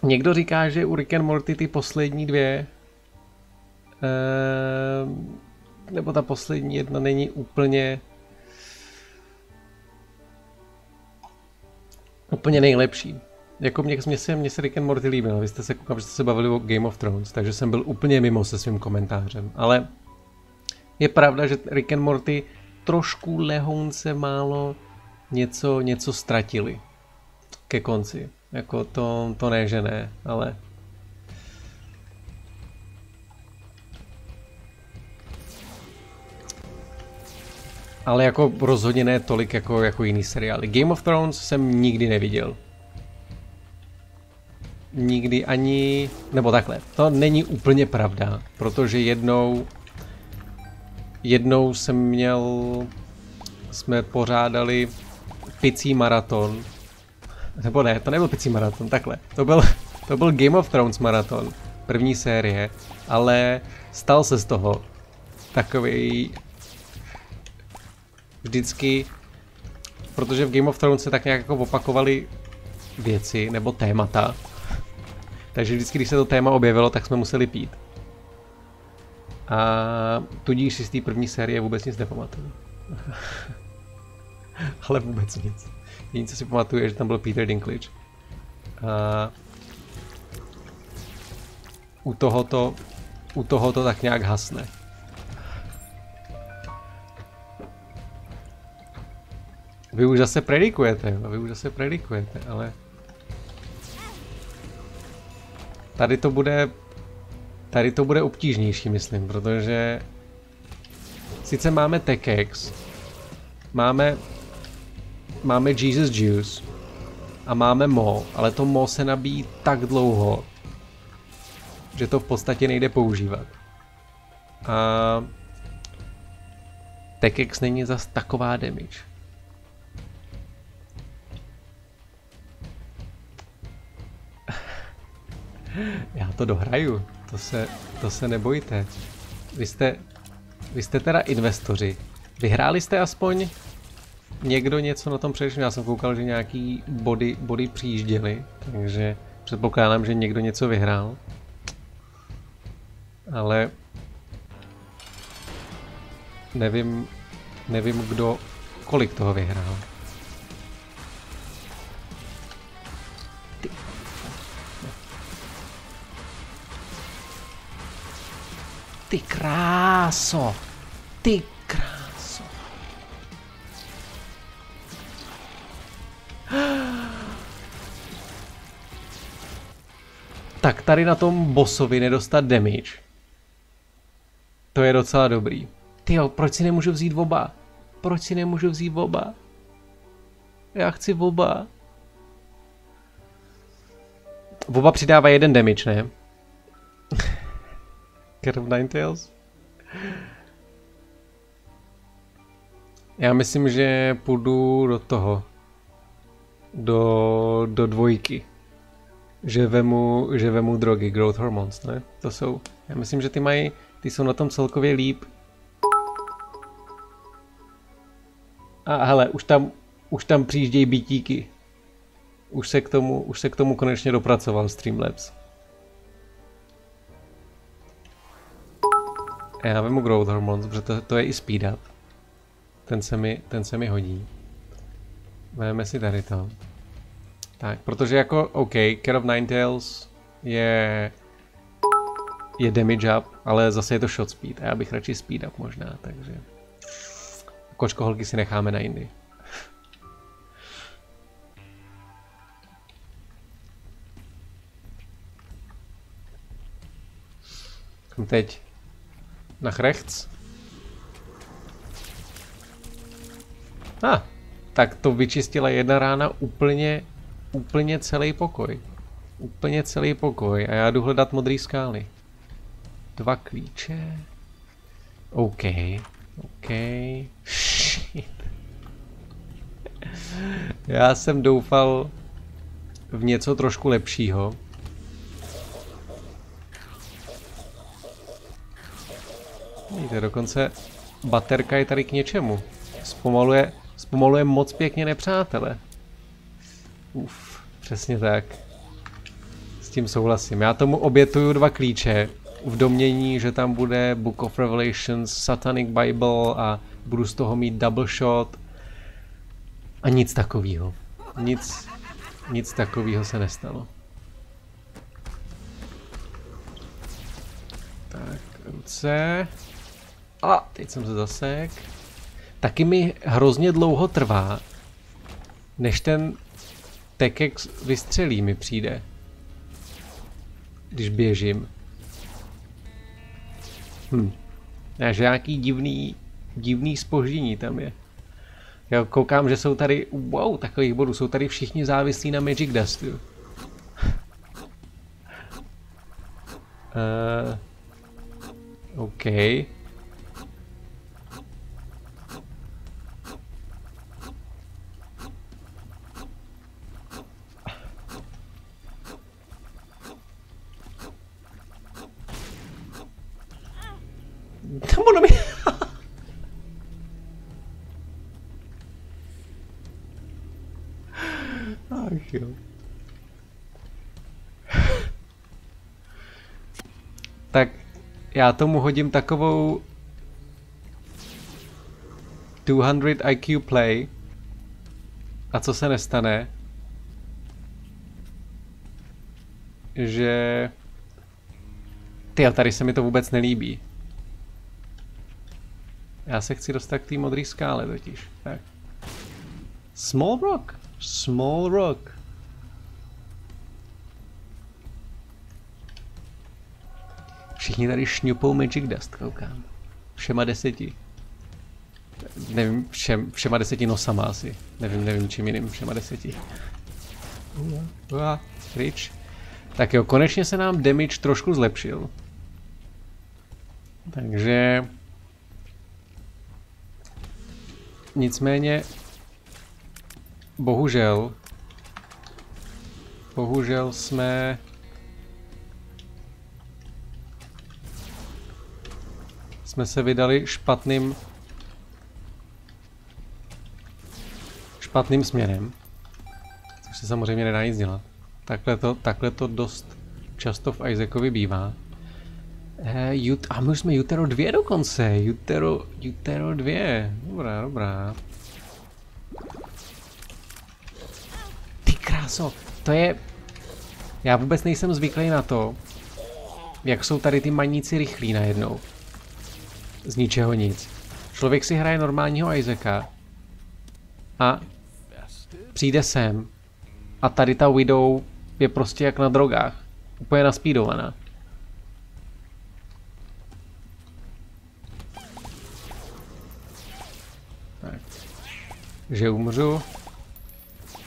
Někdo říká, že u Rick and Morty ty poslední dvě eh, nebo ta poslední jedna není úplně úplně nejlepší. Jako mě, mě, se, mě se Rick and Morty líbil, vy jste se koukali, že jste se bavili o Game of Thrones, takže jsem byl úplně mimo se svým komentářem, ale je pravda, že Rick and Morty trošku lehonce málo něco, něco ztratili ke konci. Jako to, to ne, že ne, ale... Ale jako rozhodně ne tolik jako, jako jiný seriály. Game of Thrones jsem nikdy neviděl. Nikdy ani... Nebo takhle, to není úplně pravda, protože jednou... Jednou jsem měl... Jsme pořádali picí maraton nebo ne, to nebyl picí maraton, takhle. To byl, to byl Game of Thrones maraton, první série, ale stal se z toho takový vždycky, protože v Game of Thrones se tak nějak jako opakovaly věci nebo témata, takže vždycky, když se to téma objevilo, tak jsme museli pít. A tudíž si z té první série vůbec nic nepamatuju. Ale vůbec nic. Jediné, co si pamatuju, je, že tam byl Peter Dinklage. A u tohoto, u tohoto tak nějak hasne. Vy už zase predikujete, jo? vy už zase predikujete, ale... Tady to bude... Tady to bude obtížnější, myslím, protože... Sice máme Tekex, máme máme Jesus Juice a máme Mo, ale to Mo se nabíjí tak dlouho, že to v podstatě nejde používat. A Tekex není zas taková damage. Já to dohraju, to se, to se nebojte. Vy jste, vy jste teda investoři. Vyhráli jste aspoň někdo něco na tom předešel. Já jsem koukal, že nějaký body, body přijížděly, takže předpokládám, že někdo něco vyhrál. Ale nevím, nevím kdo, kolik toho vyhrál. Ty. Kráso! Ty tady na tom bossovi nedostat damage. To je docela dobrý. Tyjo, proč si nemůžu vzít oba? Proč si nemůžu vzít oba? Já chci oba. Oba přidává jeden damage, ne? Of Ninetales? Já myslím, že půjdu do toho. Do, do dvojky. Že vemu, že vemu drogy, growth hormones, ne? To jsou, já myslím, že ty mají, ty jsou na tom celkově líp. A hele, už tam, už tam přijíždějí bytíky. Už se k tomu, už se k tomu konečně dopracoval Streamlabs. Já vemu growth hormones, protože to, to je i speed up. Ten se mi, ten se mi hodí. Vezmeme si tady to. Tak, protože jako, OK, Care of Ninetales je je damage up, ale zase je to shot speed a já bych radši speed up možná, takže kočkoholky si necháme na jindy. Teď nach rechts. A, ah, tak to vyčistila jedna rána úplně, úplně celý pokoj. Úplně celý pokoj a já jdu hledat modrý skály. Dva klíče. OK. OK. Shit. Já jsem doufal v něco trošku lepšího. Víte, dokonce baterka je tady k něčemu. Zpomaluje, zpomaluje moc pěkně nepřátele. Uf, přesně tak. S tím souhlasím. Já tomu obětuju dva klíče v domění, že tam bude Book of Revelations, Satanic Bible a budu z toho mít double shot. A nic takového. Nic, nic takového se nestalo. Tak, ruce. A teď jsem se zasek. Taky mi hrozně dlouho trvá, než ten tekek vystřelí mi přijde. Když běžím. Hm. Takže nějaký divný, divný spoždění tam je. Já koukám, že jsou tady, wow, takových bodů, jsou tady všichni závislí na Magic Dustu. uh, OK. Jo. tak já tomu hodím takovou 200 IQ play a co se nestane, že ty tady se mi to vůbec nelíbí. Já se chci dostat k té modré skále totiž. Tak. Small rock. Small rock. Všichni tady šňupou Magic Dust, koukám. Všema deseti. Nevím, všem, všema deseti nosama asi. Nevím, nevím čím jiným, všema deseti. Ua. Tak jo, konečně se nám damage trošku zlepšil. Takže... Nicméně... Bohužel... Bohužel jsme... jsme se vydali špatným špatným směrem. Což se samozřejmě nedá nic dělat. Takhle to, takhle to dost často v Isaacovi bývá. Jut, a my už jsme Utero 2 dokonce. Utero, Utero 2. Dobrá, dobrá. Kráso, to je... Já vůbec nejsem zvyklý na to, jak jsou tady ty maníci rychlí najednou z ničeho nic. Člověk si hraje normálního Isaaca a přijde sem a tady ta Widow je prostě jak na drogách. úplně naspídovaná. Že umřu.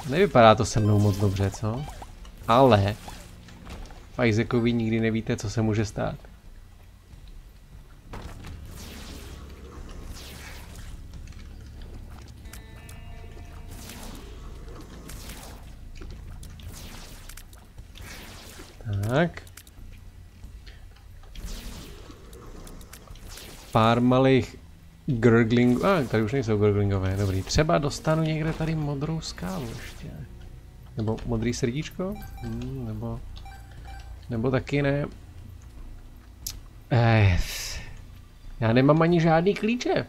Nevypadá to se mnou moc dobře, co? Ale Isaacovi nikdy nevíte, co se může stát. Tak. Pár malých gurglingů. A, ah, tady už nejsou gurglingové, dobrý. Třeba dostanu někde tady modrou skálu ještě. Nebo modrý srdíčko? Hmm, nebo... Nebo taky ne. Eh, já nemám ani žádný klíče.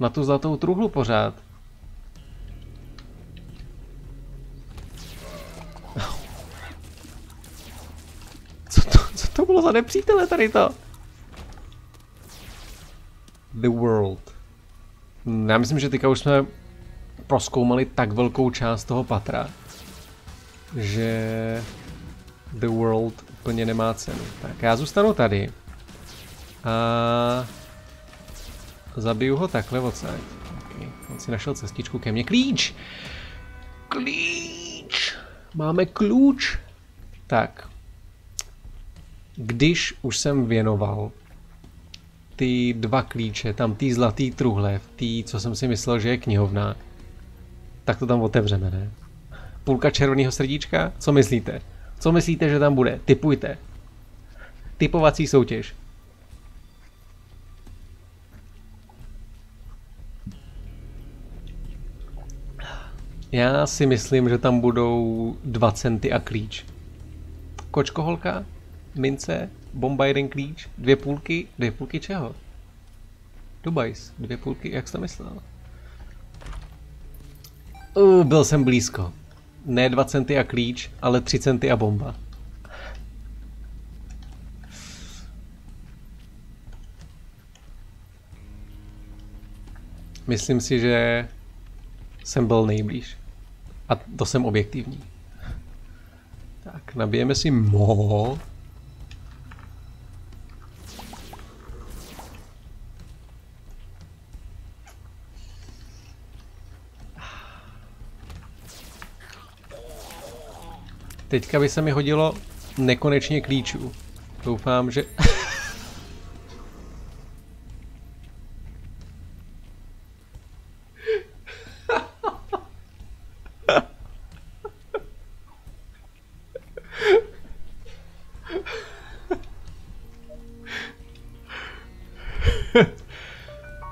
Na tu zlatou truhlu pořád. Co to, co to bylo za nepřítele tady to? The World. Já myslím, že teďka už jsme proskoumali tak velkou část toho patra, že The World úplně nemá cenu. Tak já zůstanu tady. A zabiju ho takhle odsaď. Okay. On si našel cestičku ke mně. Klíč! Klíč! Máme klíč! Tak. Když už jsem věnoval ty dva klíče, tam ty zlatý truhle, ty, co jsem si myslel, že je knihovna, tak to tam otevřeme, ne? Půlka červeného srdíčka? Co myslíte? Co myslíte, že tam bude? Typujte. Typovací soutěž. Já si myslím, že tam budou dva centy a klíč. Kočkoholka, mince, bomba jeden klíč, dvě půlky, dvě půlky čeho? Dubajs, dvě půlky, jak jsi to myslel? Uh, byl jsem blízko. Ne 2 centy a klíč, ale 3 centy a bomba. Myslím si, že jsem byl nejblíž. A to jsem objektivní. Tak, nabijeme si mo. Teďka by se mi hodilo nekonečně klíčů. Doufám, že...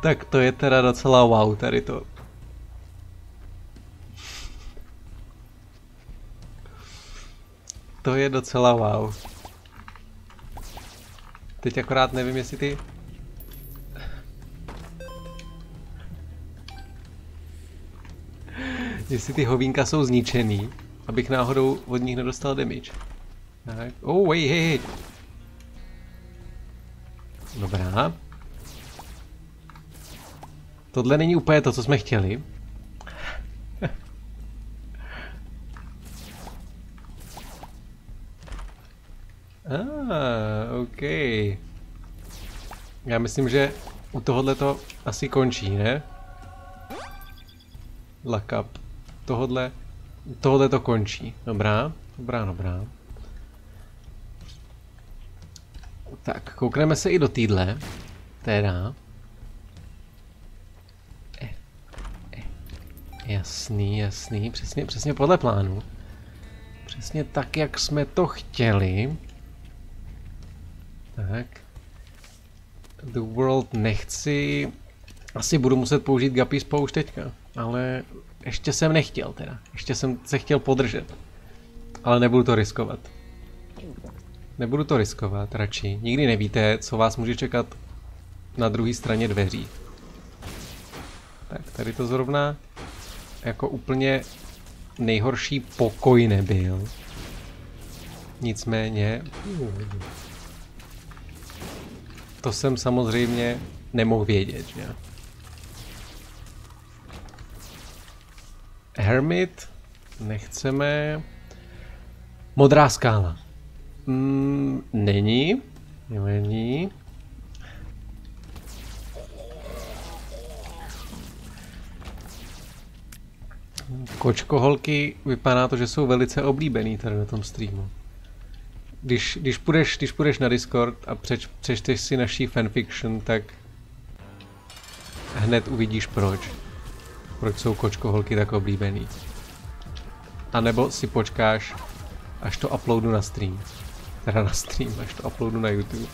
tak to je teda docela wow tady to. To je docela wow. Teď akorát nevím, jestli ty... jestli ty hovínka jsou zničený, abych náhodou od nich nedostal damage. Tak. Oh, wait, hej, hej. Dobrá. Tohle není úplně to, co jsme chtěli. Ah, OK. Já myslím, že u tohohle to asi končí, ne? Luck up. Tohodle, tohle to končí. Dobrá, dobrá, dobrá. Tak, koukneme se i do týdle. Teda. Eh, eh. Jasný, jasný, přesně, přesně podle plánu. Přesně tak, jak jsme to chtěli. Tak. The World nechci... Asi budu muset použít Guppy Spouš teďka, ale ještě jsem nechtěl teda. Ještě jsem se chtěl podržet. Ale nebudu to riskovat. Nebudu to riskovat radši. Nikdy nevíte, co vás může čekat na druhé straně dveří. Tak, tady to zrovna jako úplně nejhorší pokoj nebyl. Nicméně... To jsem samozřejmě nemohl vědět, že? Hermit, nechceme. Modrá skála. Mm, není. Není. Kočkoholky vypadá to, že jsou velice oblíbený tady na tom streamu. Když, když, půjdeš, když půjdeš na Discord a přeč, přečteš si naší fanfiction, tak hned uvidíš proč. Proč jsou kočkoholky tak oblíbený. A nebo si počkáš, až to uploadu na stream. Teda na stream, až to uploadu na YouTube.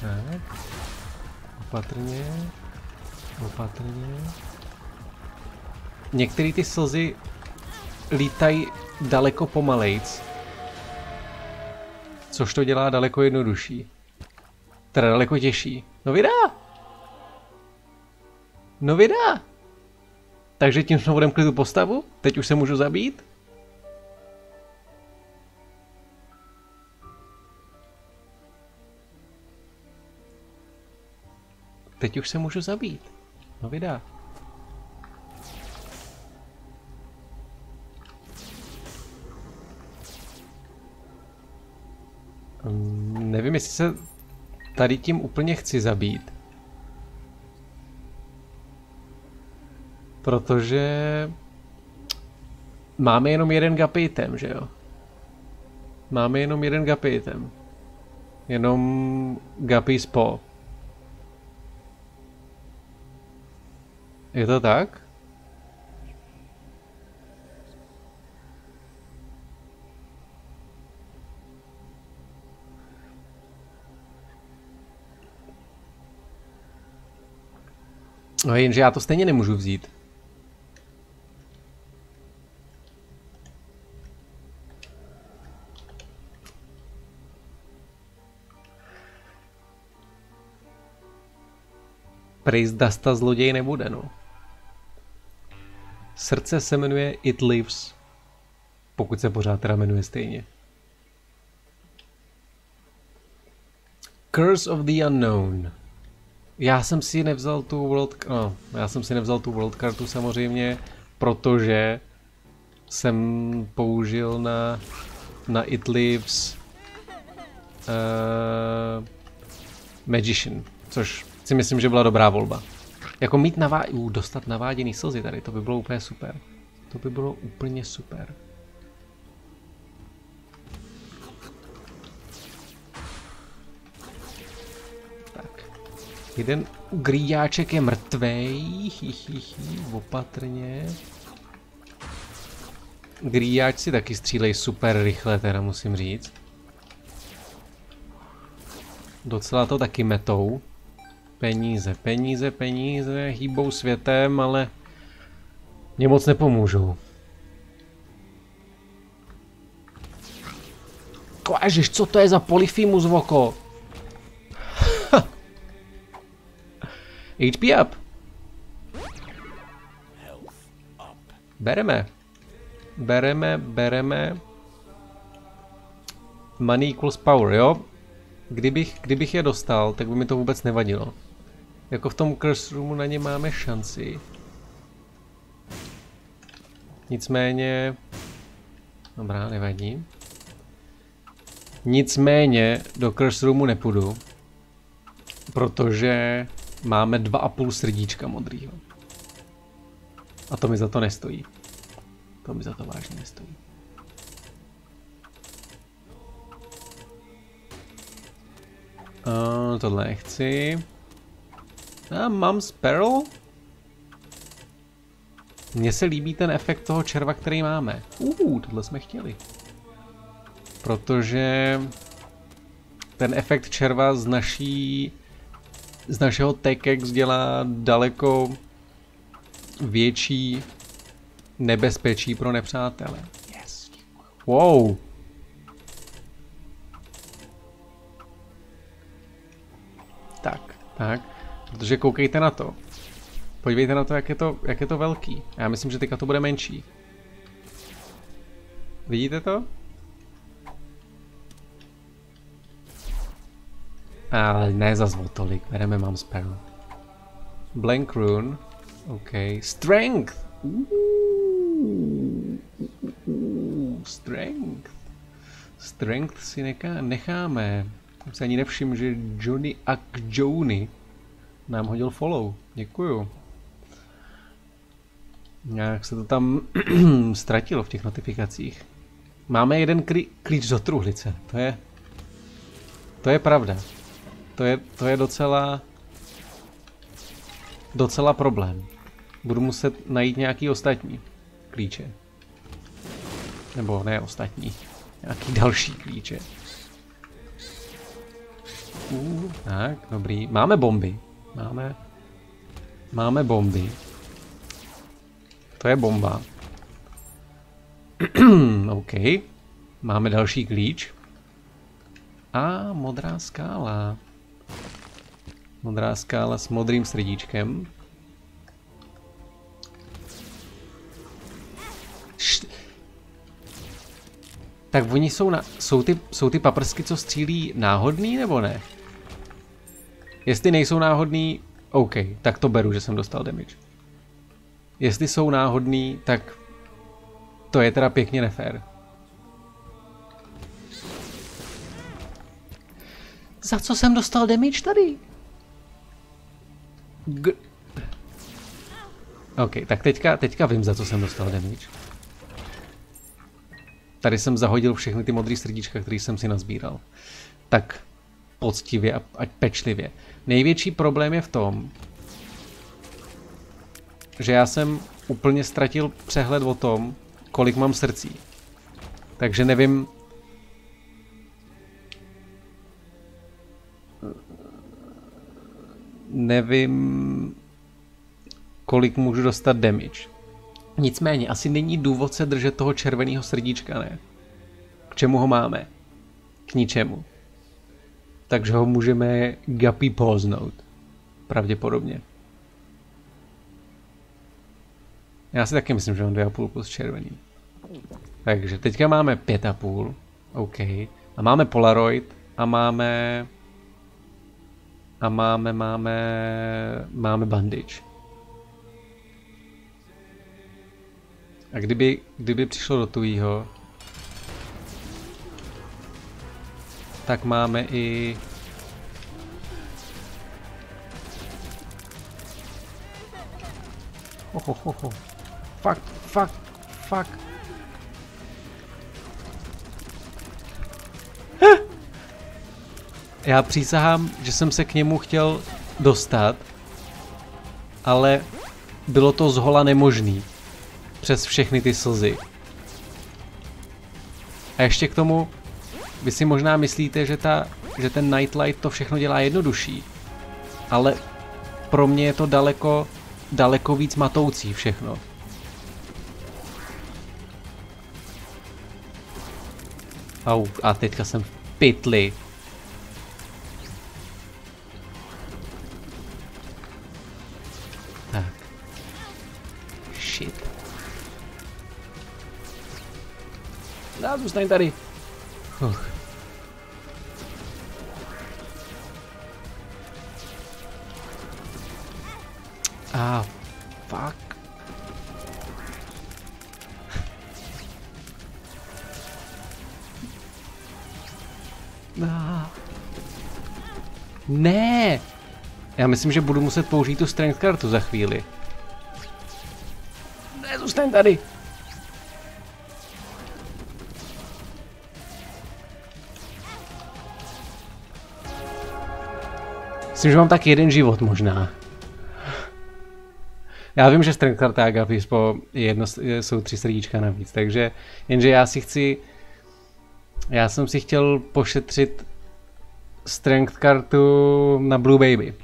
Tak. Opatrně. Opatrně. Některé ty slzy lítají daleko pomalejc. Což to dělá daleko jednodušší. Teda daleko těžší. No vydá! No vydá! Takže tím jsme odemkli tu postavu? Teď už se můžu zabít? Teď už se můžu zabít. No vydá. Jestli se tady tím úplně chci zabít. Protože máme jenom jeden gapy item, že jo? Máme jenom jeden gapy item. Jenom gapy spo. Je to tak? No jenže já to stejně nemůžu vzít. Prej z Dasta zloděj nebude, no. Srdce se jmenuje It Lives. Pokud se pořád teda jmenuje stejně. Curse of the Unknown. Já jsem si nevzal tu world, no, já jsem si nevzal tu world kartu samozřejmě, protože jsem použil na, na It Lives uh, Magician, což si myslím, že byla dobrá volba. Jako mít navá... Uh, dostat naváděný slzy tady, to by bylo úplně super. To by bylo úplně super. Jeden grýďáček je mrtvej. Opatrně. Grýďáčci taky střílejí super rychle, teda musím říct. Docela to taky metou. Peníze, peníze, peníze, hýbou světem, ale mě moc nepomůžou. Kvážeš, co to je za polyfimus v HP up. Bereme. Bereme, bereme. Money equals power, jo? Kdybych, kdybych je dostal, tak by mi to vůbec nevadilo. Jako v tom curse roomu na ně máme šanci. Nicméně... Dobrá, nevadí. Nicméně do curse roomu nepůjdu. Protože máme dva a půl srdíčka modrýho. A to mi za to nestojí. To mi za to vážně nestojí. Uh, tohle nechci. A mám Sparrow? Mně se líbí ten efekt toho červa, který máme. Uh, tohle jsme chtěli. Protože ten efekt červa z naší z našeho Tekex dělá daleko větší nebezpečí pro nepřátele. Yes. Wow. Tak, tak. Protože koukejte na to. Podívejte na to, jak je to, jak je to velký. Já myslím, že teďka to bude menší. Vidíte to? Ale ne za tolik, bereme mám Sparrow. Blank Rune, OK. Strength! Ooh, strength! Strength si nechá, necháme. Jsem se ani nevšiml, že Johnny a Joni nám hodil follow. Děkuju. Nějak se to tam ztratilo v těch notifikacích. Máme jeden klíč do truhlice, to je... To je pravda. To je, to je docela... Docela problém. Budu muset najít nějaký ostatní klíče. Nebo ne ostatní. Nějaký další klíče. Uh, tak, dobrý. Máme bomby. Máme... Máme bomby. To je bomba. OK. Máme další klíč. A modrá skála. Modrá skála s modrým srdíčkem. Št tak oni jsou, na, jsou, ty, jsou ty paprsky, co střílí náhodný, nebo ne? Jestli nejsou náhodný, OK, tak to beru, že jsem dostal damage. Jestli jsou náhodný, tak to je teda pěkně nefér. Za co jsem dostal damage tady? G OK, tak teďka, teďka vím, za co jsem dostal damage. Tady jsem zahodil všechny ty modré srdíčka, které jsem si nazbíral. Tak poctivě a, a pečlivě. Největší problém je v tom, že já jsem úplně ztratil přehled o tom, kolik mám srdcí. Takže nevím... Nevím, kolik můžu dostat damage. Nicméně, asi není důvod se držet toho červeného srdíčka, ne? K čemu ho máme? K ničemu. Takže ho můžeme guppy poznout. Pravděpodobně. Já si taky myslím, že mám 2,5 plus červený. Takže teďka máme 5,5. OK. A máme Polaroid a máme... A máme, máme... Máme bandage. A kdyby, kdyby přišlo do tujího, tak máme i... Ho, ho, ho. Fuck, fuck, fuck. Já přísahám, že jsem se k němu chtěl dostat, ale bylo to zhola nemožný přes všechny ty slzy. A ještě k tomu, vy si možná myslíte, že, ta, že ten Nightlight to všechno dělá jednodušší. Ale pro mě je to daleko, daleko víc matoucí všechno. Au, a teďka jsem v pytli. Zůstaň tady. Uh. Ah, fuck. Ah. Ne! Já myslím, že budu muset použít tu strength kartu za chvíli. Ne, zůstaň tady. Myslím, že mám tak jeden život možná. Já vím, že Strength karta Agapispo jedno, jsou tři srdíčka navíc, takže jenže já si chci... Já jsem si chtěl pošetřit Strength kartu na Blue Baby.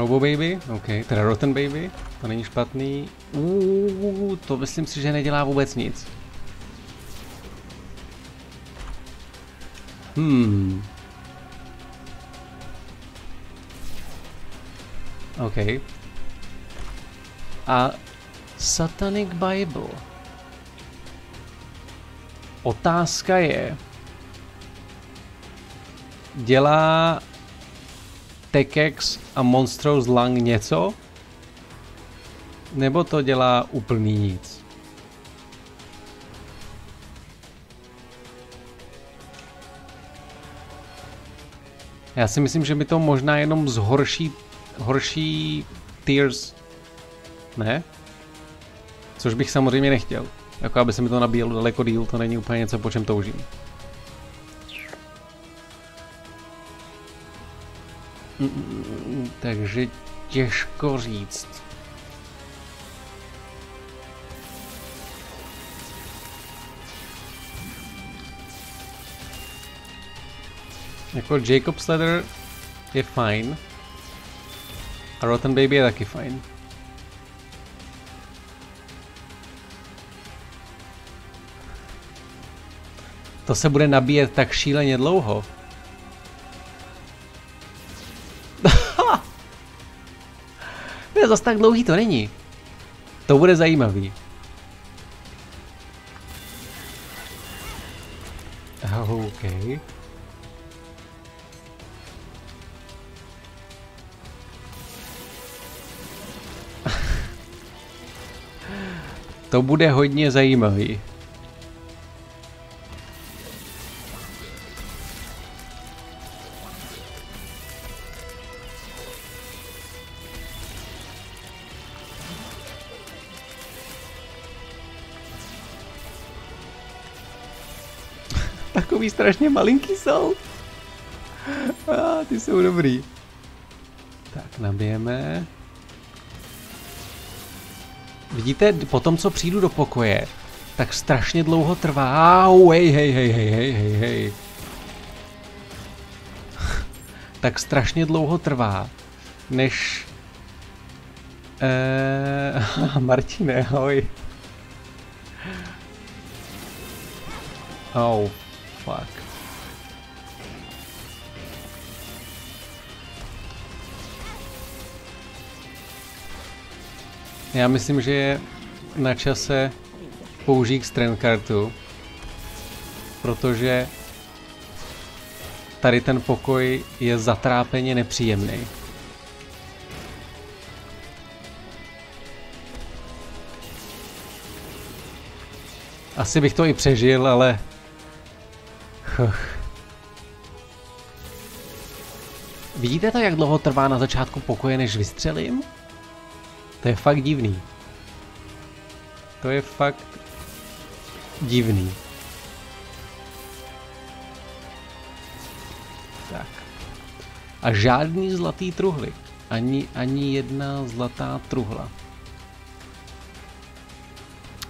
Robo Baby, ok, teda Rotten Baby. To není špatný. Uuu, to myslím si, že nedělá vůbec nic. Hmm. OK. A Satanic Bible. Otázka je, dělá Tekex a Monstrous Lang něco? Nebo to dělá úplný nic? Já si myslím, že mi to možná jenom zhorší horší tiers. Ne? Což bych samozřejmě nechtěl. Jako aby se mi to nabíjelo daleko díl, to není úplně něco, po čem toužím. Takže těžko říct. Jako Jacob Slater je fajn. A Rotten Baby je taky fajn. To se bude nabíjet tak šíleně dlouho. Ne, zase tak dlouhý to není. To bude zajímavý. OK. To bude hodně zajímavý. Takový strašně malinký jsou. A, ty jsou dobrý. Tak, nabijeme. Vidíte, po tom, co přijdu do pokoje, tak strašně dlouho trvá. Au, hej, hej, hej, hej, hej, hej, hej. tak strašně dlouho trvá, než... Uh, Martine, ahoj. Oh, fuck. Já myslím, že je na čase použít strength kartu, protože tady ten pokoj je zatrápeně nepříjemný. Asi bych to i přežil, ale... Vidíte to, jak dlouho trvá na začátku pokoje, než vystřelím? To je fakt divný. To je fakt divný. Tak. A žádný zlatý truhly. Ani, ani jedna zlatá truhla.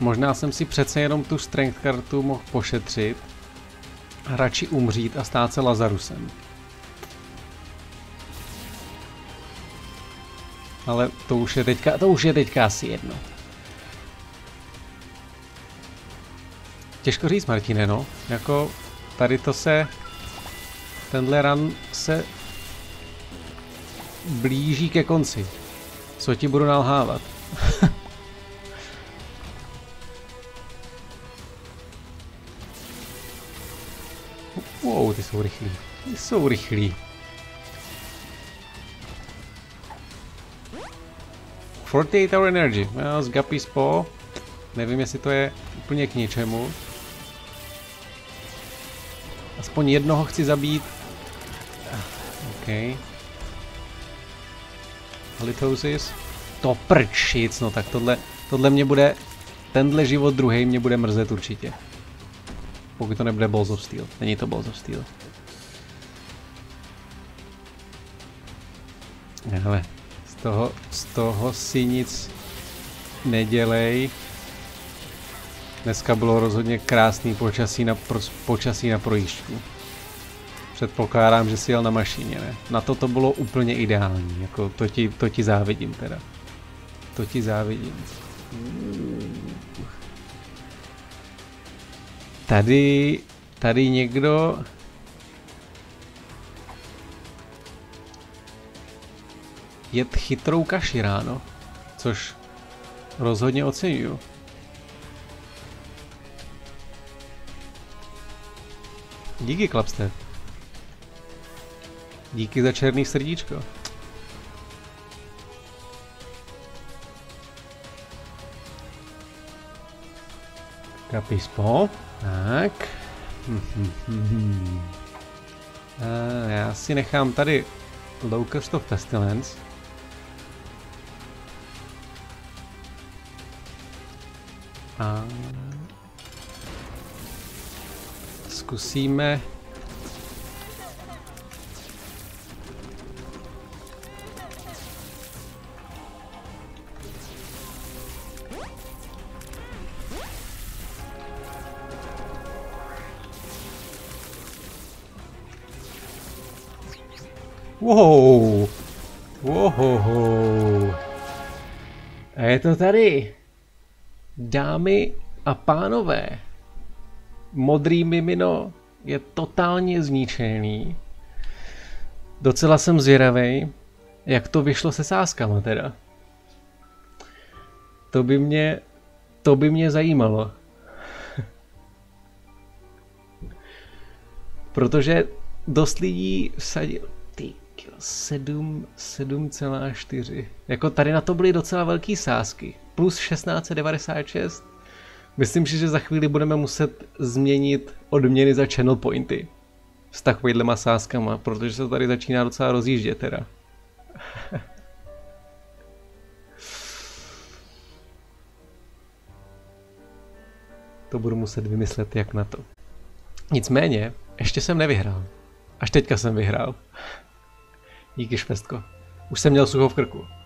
Možná jsem si přece jenom tu strength kartu mohl pošetřit. Radši umřít a stát se Lazarusem. Ale to už je teďka, to už je teďka asi jedno. Těžko říct, Martine, no. Jako, tady to se... Tenhle run se blíží ke konci. Co ti budu nalhávat? jsou rychlí. Jsou rychlí. 48 hour energy. Já z Guppy Spo. Nevím, jestli to je úplně k ničemu. Aspoň jednoho chci zabít. OK. Halitosis. To prčic, no tak tohle, tohle mě bude, tenhle život druhý mě bude mrzet určitě. Pokud to nebude Balls of Steel. Není to Balls of Steel. Hele, toho, z toho si nic nedělej. Dneska bylo rozhodně krásný počasí na, pro, počasí na projížďku. Předpokládám, že si jel na mašině, ne? Na to to bylo úplně ideální, jako to ti, to ti závidím teda. To ti závidím. Tady, tady někdo jet chytrou kaši ráno, což rozhodně oceňuju. Díky, Klapste. Díky za černý srdíčko. Kapispo. Tak. A já si nechám tady Locust of Pestilence. A zkusíme Wow. Wow. A je to tady. Dámy a pánové. Modrý mimino je totálně zničený. Docela jsem zvědavý, jak to vyšlo se sáskama teda. To by mě, to by mě zajímalo. Protože dost lidí vsadil, 7, 7,4. Jako tady na to byly docela velký sázky. Plus 1696. Myslím si, že za chvíli budeme muset změnit odměny za channel pointy. S takovýhlema sázkama, protože se to tady začíná docela rozjíždět teda. to budu muset vymyslet jak na to. Nicméně, ještě jsem nevyhrál. Až teďka jsem vyhrál. Díky švestko. Už jsem měl sucho v krku.